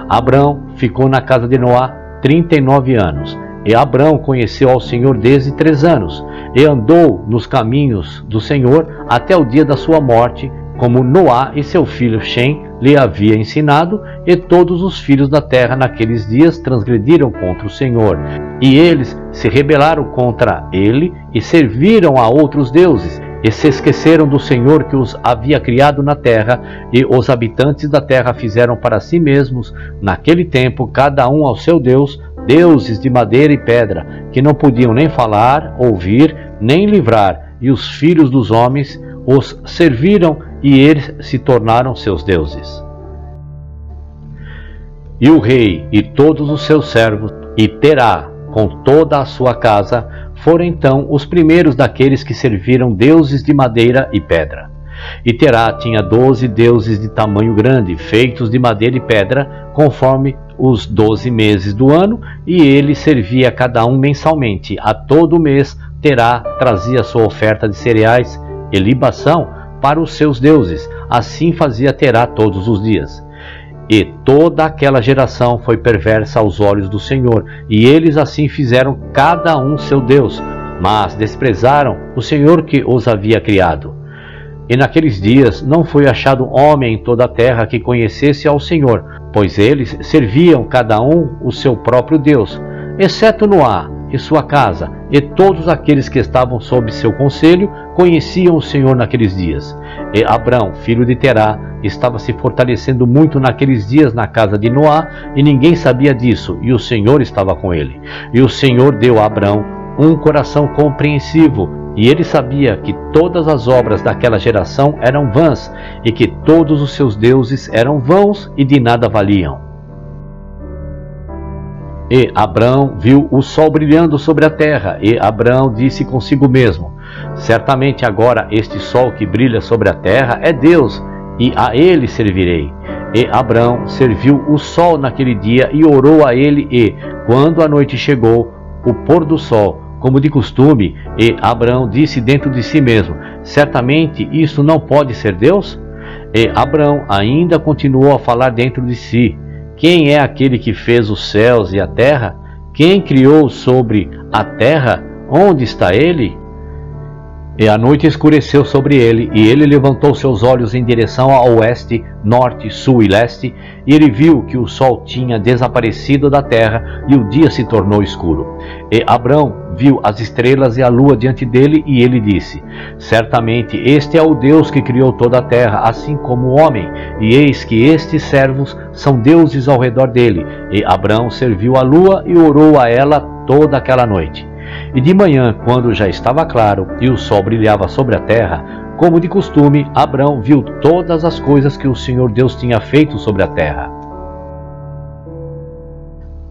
Abrão ficou na casa de Noá 39 anos. E Abrão conheceu ao Senhor desde três anos, e andou nos caminhos do Senhor até o dia da sua morte, como Noá e seu filho Shem lhe havia ensinado, e todos os filhos da terra naqueles dias transgrediram contra o Senhor. E eles se rebelaram contra ele e serviram a outros deuses, e se esqueceram do Senhor que os havia criado na terra, e os habitantes da terra fizeram para si mesmos, naquele tempo, cada um ao seu Deus, deuses de madeira e pedra, que não podiam nem falar, ouvir, nem livrar, e os filhos dos homens os serviram, e eles se tornaram seus deuses. E o rei e todos os seus servos, e Terá com toda a sua casa, foram então os primeiros daqueles que serviram deuses de madeira e pedra. E Terá tinha doze deuses de tamanho grande, feitos de madeira e pedra, conforme os doze meses do ano, e ele servia cada um mensalmente. A todo mês Terá trazia sua oferta de cereais e libação para os seus deuses. Assim fazia Terá todos os dias. E toda aquela geração foi perversa aos olhos do Senhor, e eles assim fizeram cada um seu Deus, mas desprezaram o Senhor que os havia criado. E naqueles dias não foi achado homem em toda a terra que conhecesse ao Senhor, pois eles serviam cada um o seu próprio Deus, exceto Noá, e sua casa, e todos aqueles que estavam sob seu conselho conheciam o Senhor naqueles dias. E Abrão, filho de Terá, estava se fortalecendo muito naqueles dias na casa de Noá, e ninguém sabia disso, e o Senhor estava com ele. E o Senhor deu a Abrão um coração compreensivo, e ele sabia que todas as obras daquela geração eram vãs, e que todos os seus deuses eram vãos e de nada valiam. E Abrão viu o sol brilhando sobre a terra, e Abrão disse consigo mesmo: Certamente agora este sol que brilha sobre a terra é Deus, e a ele servirei. E Abrão serviu o sol naquele dia e orou a ele, e, quando a noite chegou, o pôr do sol, como de costume, e Abrão disse dentro de si mesmo: Certamente isso não pode ser Deus? E Abrão ainda continuou a falar dentro de si: quem é aquele que fez os céus e a terra? Quem criou sobre a terra? Onde está ele? E a noite escureceu sobre ele, e ele levantou seus olhos em direção ao oeste, norte, sul e leste, e ele viu que o sol tinha desaparecido da terra e o dia se tornou escuro. E Abrão viu as estrelas e a lua diante dele, e ele disse: Certamente este é o Deus que criou toda a terra, assim como o homem, e eis que estes servos são deuses ao redor dele. E Abrão serviu a lua e orou a ela toda aquela noite. E de manhã, quando já estava claro e o sol brilhava sobre a terra, como de costume, Abrão viu todas as coisas que o Senhor Deus tinha feito sobre a terra.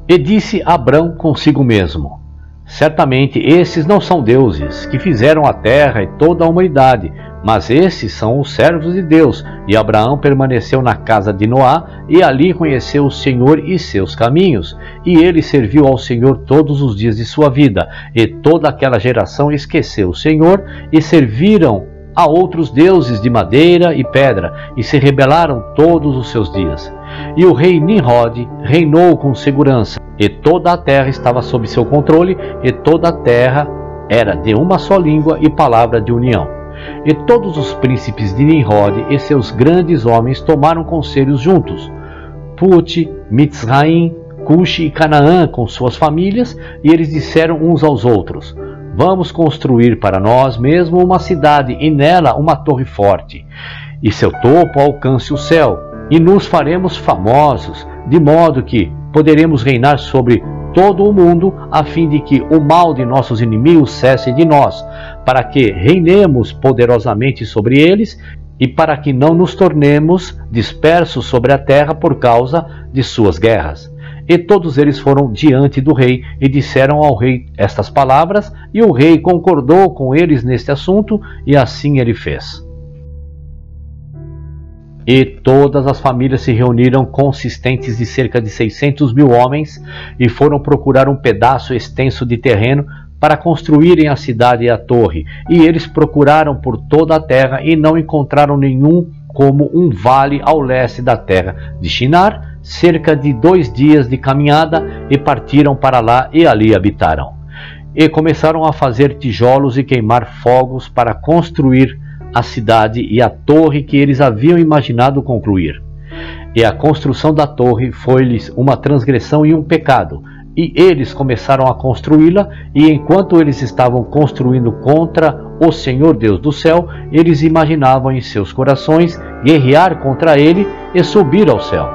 E disse Abrão consigo mesmo: Certamente esses não são deuses que fizeram a terra e toda a humanidade, mas esses são os servos de Deus. E Abraão permaneceu na casa de Noá e ali conheceu o Senhor e seus caminhos. E ele serviu ao Senhor todos os dias de sua vida. E toda aquela geração esqueceu o Senhor e serviram a outros deuses de madeira e pedra e se rebelaram todos os seus dias. E o rei Nimrod reinou com segurança, e toda a terra estava sob seu controle, e toda a terra era de uma só língua e palavra de união. E todos os príncipes de Nimrod e seus grandes homens tomaram conselhos juntos. Put, Mitzraim, Cush e Canaã com suas famílias, e eles disseram uns aos outros: Vamos construir para nós mesmo uma cidade e nela uma torre forte, e seu topo alcance o céu, e nos faremos famosos, de modo que poderemos reinar sobre todo o mundo, a fim de que o mal de nossos inimigos cesse de nós, para que reinemos poderosamente sobre eles e para que não nos tornemos dispersos sobre a terra por causa de suas guerras. E todos eles foram diante do rei e disseram ao rei estas palavras, e o rei concordou com eles neste assunto, e assim ele fez. E todas as famílias se reuniram consistentes de cerca de 600 mil homens e foram procurar um pedaço extenso de terreno para construírem a cidade e a torre. E eles procuraram por toda a terra e não encontraram nenhum como um vale ao leste da terra de Shinar, cerca de dois dias de caminhada, e partiram para lá e ali habitaram. E começaram a fazer tijolos e queimar fogos para construir a cidade e a torre que eles haviam imaginado concluir. E a construção da torre foi-lhes uma transgressão e um pecado, e eles começaram a construí-la, e enquanto eles estavam construindo contra o Senhor Deus do céu, eles imaginavam em seus corações guerrear contra ele e subir ao céu.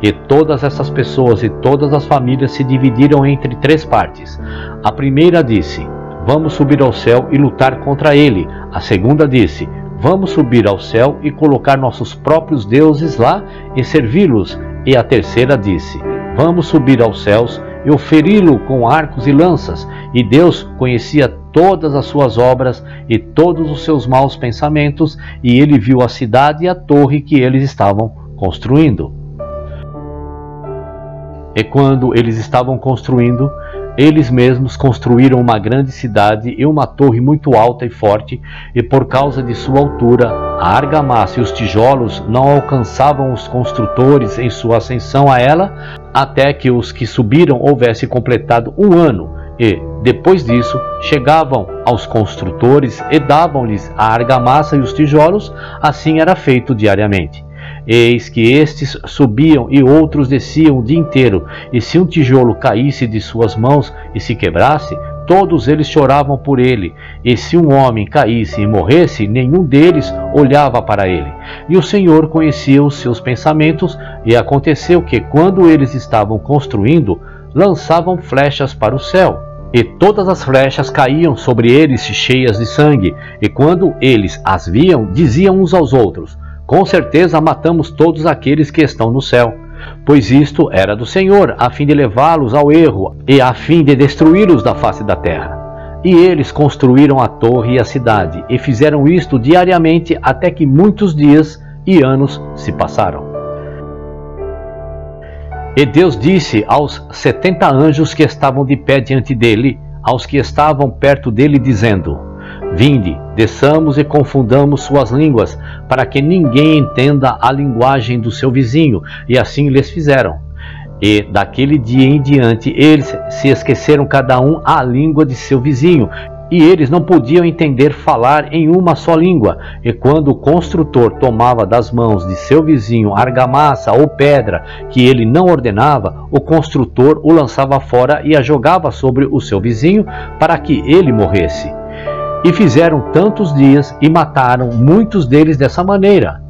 E todas essas pessoas e todas as famílias se dividiram entre três partes. A primeira disse: Vamos subir ao céu e lutar contra ele. A segunda disse: Vamos subir ao céu e colocar nossos próprios deuses lá e servi-los. E a terceira disse: Vamos subir aos céus e oferi-lo com arcos e lanças. E Deus conhecia todas as suas obras e todos os seus maus pensamentos, e ele viu a cidade e a torre que eles estavam construindo. E quando eles estavam construindo, eles mesmos construíram uma grande cidade e uma torre muito alta e forte, e por causa de sua altura, a argamassa e os tijolos não alcançavam os construtores em sua ascensão a ela, até que os que subiram houvessem completado um ano, e, depois disso, chegavam aos construtores e davam-lhes a argamassa e os tijolos, assim era feito diariamente. Eis que estes subiam e outros desciam o dia inteiro, e se um tijolo caísse de suas mãos e se quebrasse, todos eles choravam por ele. E se um homem caísse e morresse, nenhum deles olhava para ele. E o Senhor conhecia os seus pensamentos, e aconteceu que, quando eles estavam construindo, lançavam flechas para o céu. E todas as flechas caíam sobre eles cheias de sangue, e quando eles as viam, diziam uns aos outros: Com certeza matamos todos aqueles que estão no céu. Pois isto era do Senhor, a fim de levá-los ao erro e a fim de destruí-los da face da terra. E eles construíram a torre e a cidade, e fizeram isto diariamente até que muitos dias e anos se passaram. E Deus disse aos setenta anjos que estavam de pé diante dele, aos que estavam perto dele, dizendo: Vinde, desçamos e confundamos suas línguas, para que ninguém entenda a linguagem do seu vizinho. E assim lhes fizeram. E daquele dia em diante eles se esqueceram cada um a língua de seu vizinho, e eles não podiam entender falar em uma só língua. E quando o construtor tomava das mãos de seu vizinho argamassa ou pedra que ele não ordenava, o construtor o lançava fora e a jogava sobre o seu vizinho para que ele morresse. E fizeram tantos dias e mataram muitos deles dessa maneira.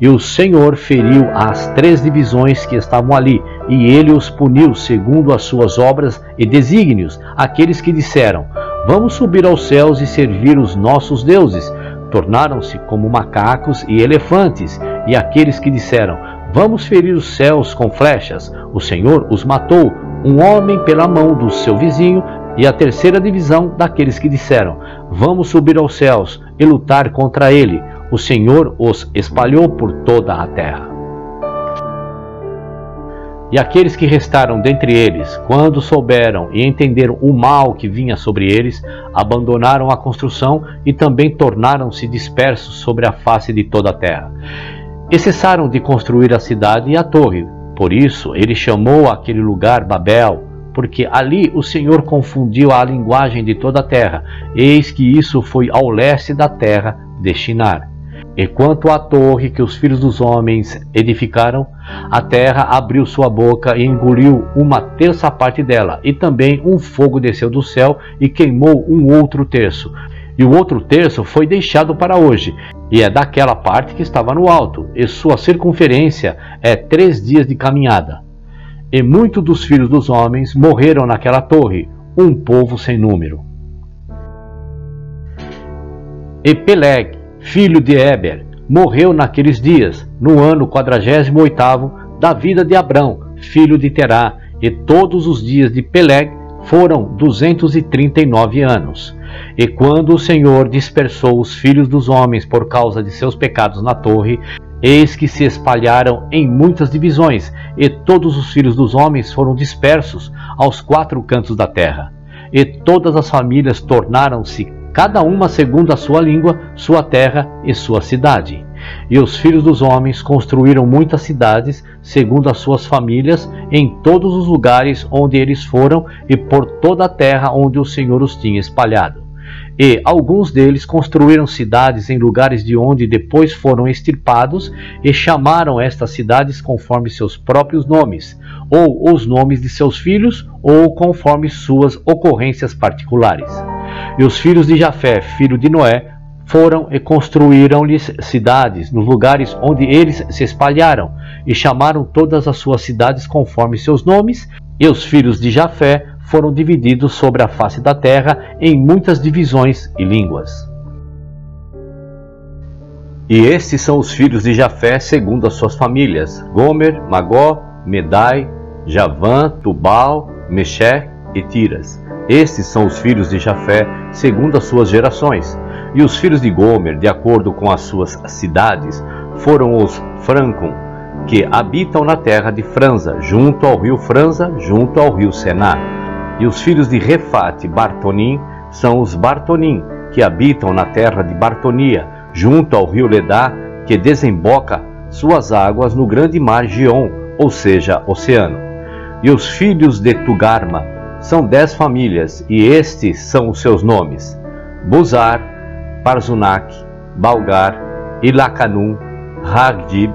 E o Senhor feriu as três divisões que estavam ali, e ele os puniu segundo as suas obras e desígnios, aqueles que disseram: Vamos subir aos céus e servir os nossos deuses. Tornaram-se como macacos e elefantes, e aqueles que disseram: Vamos ferir os céus com flechas. O Senhor os matou, um homem pela mão do seu vizinho, e a terceira divisão daqueles que disseram: Vamos subir aos céus e lutar contra ele o Senhor os espalhou por toda a terra. E aqueles que restaram dentre eles, quando souberam e entenderam o mal que vinha sobre eles, abandonaram a construção e também tornaram-se dispersos sobre a face de toda a terra. E cessaram de construir a cidade e a torre. Por isso ele chamou aquele lugar Babel, porque ali o Senhor confundiu a linguagem de toda a terra. Eis que isso foi ao leste da terra de Shinar. E quanto à torre que os filhos dos homens edificaram, a terra abriu sua boca e engoliu uma terça parte dela, e também um fogo desceu do céu e queimou um outro terço. E o outro terço foi deixado para hoje, e é daquela parte que estava no alto, e sua circunferência é três dias de caminhada. E muitos dos filhos dos homens morreram naquela torre, um povo sem número. E Peleg, filho de Eber, morreu naqueles dias, no ano 48 da vida de Abrão, filho de Terá, e todos os dias de Peleg foram 239 anos. E quando o Senhor dispersou os filhos dos homens por causa de seus pecados na torre, eis que se espalharam em muitas divisões, e todos os filhos dos homens foram dispersos aos quatro cantos da terra. E todas as famílias tornaram-se cada uma segundo a sua língua, sua terra e sua cidade. E os filhos dos homens construíram muitas cidades, segundo as suas famílias, em todos os lugares onde eles foram e por toda a terra onde o Senhor os tinha espalhado. E alguns deles construíram cidades em lugares de onde depois foram extirpados e chamaram estas cidades conforme seus próprios nomes, ou os nomes de seus filhos, ou conforme suas ocorrências particulares. E os filhos de Jafé, filho de Noé, foram e construíram-lhes cidades nos lugares onde eles se espalharam, e chamaram todas as suas cidades conforme seus nomes, e os filhos de Jafé foram divididos sobre a face da terra em muitas divisões e línguas. E estes são os filhos de Jafé segundo as suas famílias: Gomer, Magó, Medai, Javã, Tubal, Meshé e Tiras. Estes são os filhos de Jafé, segundo as suas gerações. E os filhos de Gomer, de acordo com as suas cidades, foram os Francum, que habitam na terra de Franza, junto ao rio Franza, junto ao rio Sená. E os filhos de Refate, Bartonim, são os Bartonim, que habitam na terra de Bartonia, junto ao rio Ledá, que desemboca suas águas no grande mar Gion, ou seja, oceano. E os filhos de Tugarma, são dez famílias, e estes são os seus nomes: Buzar, Parzunac, Balgar, Ilacanum, Hagdib,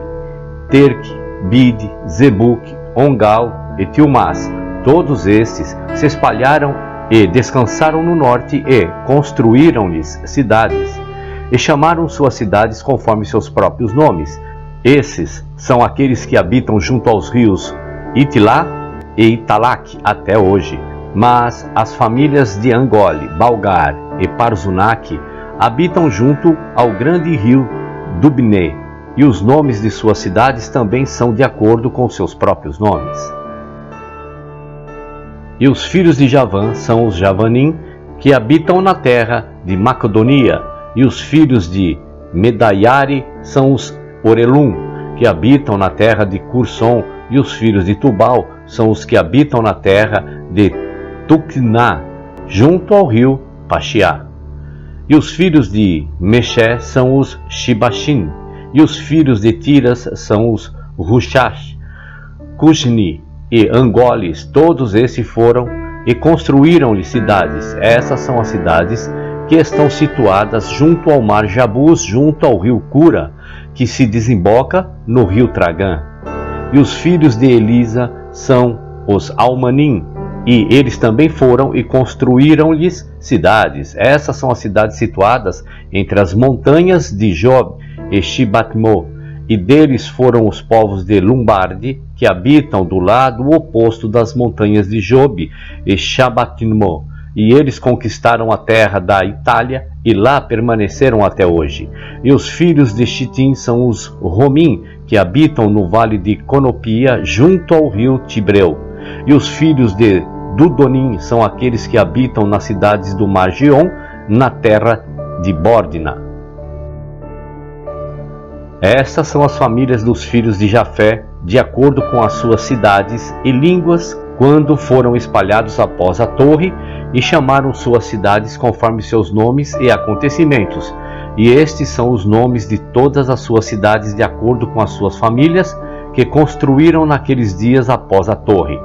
Terque, Bide, Zebuque, Ongal e Tilmas. Todos estes se espalharam e descansaram no norte e construíram-lhes cidades. E chamaram suas cidades conforme seus próprios nomes. Esses são aqueles que habitam junto aos rios Itilá e Italac até hoje. Mas as famílias de Angole, Balgar e Parzunac habitam junto ao grande rio Dubné, e os nomes de suas cidades também são de acordo com seus próprios nomes. E os filhos de Javã são os Javanim, que habitam na terra de Macedonia, e os filhos de Medaiare são os Orelum, que habitam na terra de Curson, e os filhos de Tubal são os que habitam na terra de Tucná, junto ao rio Paxiá. E os filhos de Mexé são os Shibashim, e os filhos de Tiras são os Rushash, Cushni e Angoles. Todos esses foram e construíram-lhe cidades. Essas são as cidades que estão situadas junto ao mar Jabus, junto ao rio Cura, que se desemboca no rio Tragã. E os filhos de Elisa são os Almanim, e eles também foram e construíram-lhes cidades. Essas são as cidades situadas entre as montanhas de Job e Shibatmo, e deles foram os povos de Lombardi, que habitam do lado oposto das montanhas de Job e Shabatmo, e eles conquistaram a terra da Itália e lá permaneceram até hoje. E os filhos de Chitim são os Romim, que habitam no vale de Conopia, junto ao rio Tibreu. E os filhos de Dudonim são aqueles que habitam nas cidades do Mar Gion, na terra de Bordina. Estas são as famílias dos filhos de Jafé, de acordo com as suas cidades e línguas, quando foram espalhados após a torre, e chamaram suas cidades conforme seus nomes e acontecimentos. E estes são os nomes de todas as suas cidades, de acordo com as suas famílias, que construíram naqueles dias após a torre.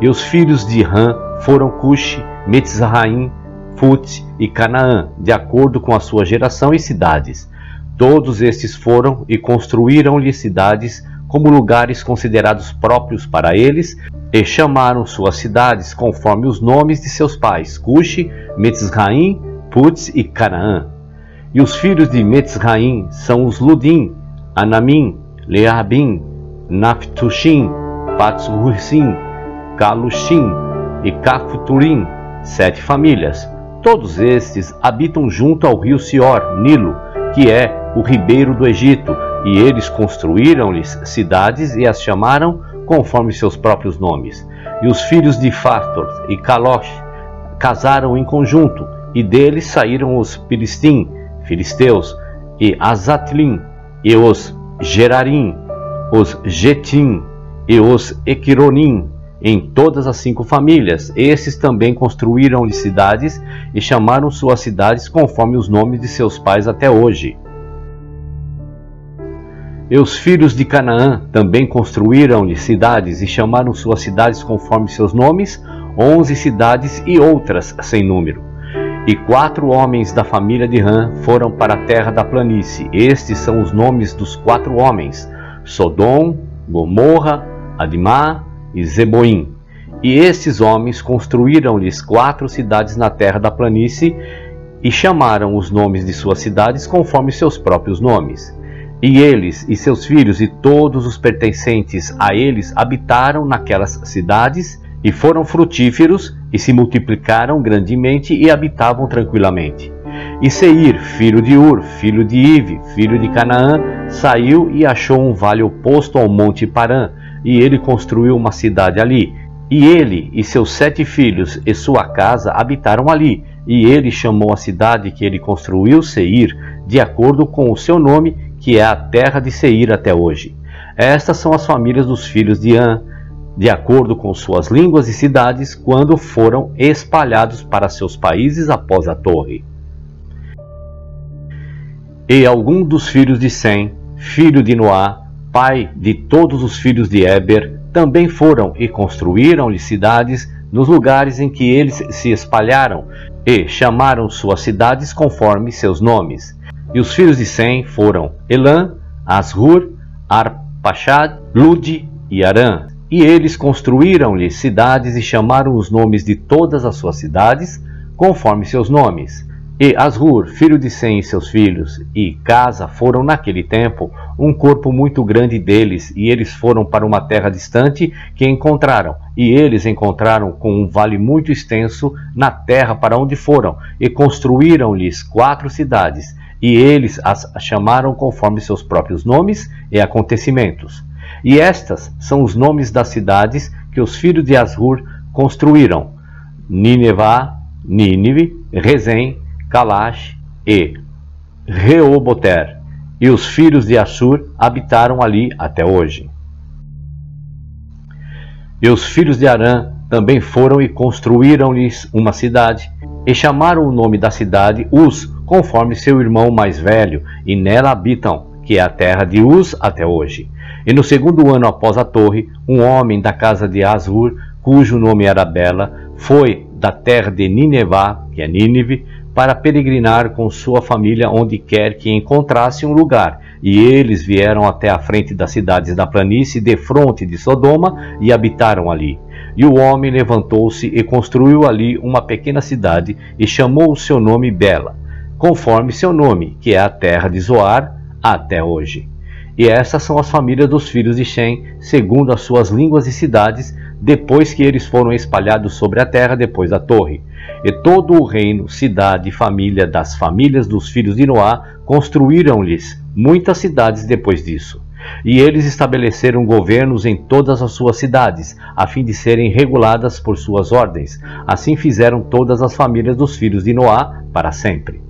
E os filhos de Ram foram Cush, Metzraim, Fut e Canaã, de acordo com a sua geração e cidades. Todos estes foram e construíram-lhe cidades como lugares considerados próprios para eles, e chamaram suas cidades conforme os nomes de seus pais, Cushi, Metzraim, Putz e Canaã. E os filhos de Metzraim são os Ludim, Anamim, Leabim, Naptushim, Patsursim, Kalushim e Kafuturim, sete famílias. Todos estes habitam junto ao rio Sior, Nilo, que é o ribeiro do Egito, e eles construíram-lhes cidades e as chamaram conforme seus próprios nomes. E os filhos de Fartor e Calosh casaram em conjunto, e deles saíram os Filistim, filisteus, e Azatlim, e os Gerarim, os Getim, e os Equironim, em todas as cinco famílias. Esses também construíram-lhe cidades e chamaram suas cidades conforme os nomes de seus pais até hoje. E os filhos de Canaã também construíram-lhe cidades e chamaram suas cidades conforme seus nomes, onze cidades e outras sem número. E quatro homens da família de Ram foram para a terra da planície. Estes são os nomes dos quatro homens: Sodom, Gomorra, Adimá e Zeboim. E estes homens construíram-lhes quatro cidades na terra da planície e chamaram os nomes de suas cidades conforme seus próprios nomes. E eles e seus filhos e todos os pertencentes a eles habitaram naquelas cidades e foram frutíferos e se multiplicaram grandemente e habitavam tranquilamente. E Seir, filho de Ur, filho de Ive, filho de Canaã, saiu e achou um vale oposto ao monte Parã, e ele construiu uma cidade ali. E ele e seus sete filhos e sua casa habitaram ali, e ele chamou a cidade que ele construiu Seir, de acordo com o seu nome que é a terra de Seir até hoje. Estas são as famílias dos filhos de An, de acordo com suas línguas e cidades, quando foram espalhados para seus países após a torre. E algum dos filhos de Sem, filho de Noá, pai de todos os filhos de Eber, também foram e construíram-lhe cidades nos lugares em que eles se espalharam, e chamaram suas cidades conforme seus nomes. E os filhos de Sem foram Elã, Ashur, Pachad, Lud e Arã. E eles construíram-lhe cidades e chamaram os nomes de todas as suas cidades, conforme seus nomes. E Asrur, filho de Sem e seus filhos, e Casa foram naquele tempo um corpo muito grande deles, e eles foram para uma terra distante que encontraram, e eles encontraram com um vale muito extenso na terra para onde foram, e construíram-lhes quatro cidades, e eles as chamaram conforme seus próprios nomes e acontecimentos. E estas são os nomes das cidades que os filhos de Asur construíram: Ninevá, Nínive, Rezem, Calash e Reoboter. E os filhos de Assur habitaram ali até hoje. E os filhos de Arã também foram e construíram-lhes uma cidade, e chamaram o nome da cidade Uz, conforme seu irmão mais velho, e nela habitam, que é a terra de Uz até hoje. E no segundo ano após a torre, um homem da casa de Azur, cujo nome era Bela, foi da terra de Ninevá, que é Nínive, para peregrinar com sua família onde quer que encontrasse um lugar. E eles vieram até a frente das cidades da planície, de fronte de Sodoma, e habitaram ali. E o homem levantou-se e construiu ali uma pequena cidade, e chamou o seu nome Bela, conforme seu nome, que é a terra de Zoar, até hoje. E essas são as famílias dos filhos de Shem, segundo as suas línguas e cidades, depois que eles foram espalhados sobre a terra depois da torre. E todo o reino, cidade e família das famílias dos filhos de Noá construíram-lhes muitas cidades depois disso. E eles estabeleceram governos em todas as suas cidades, a fim de serem reguladas por suas ordens. Assim fizeram todas as famílias dos filhos de Noá para sempre.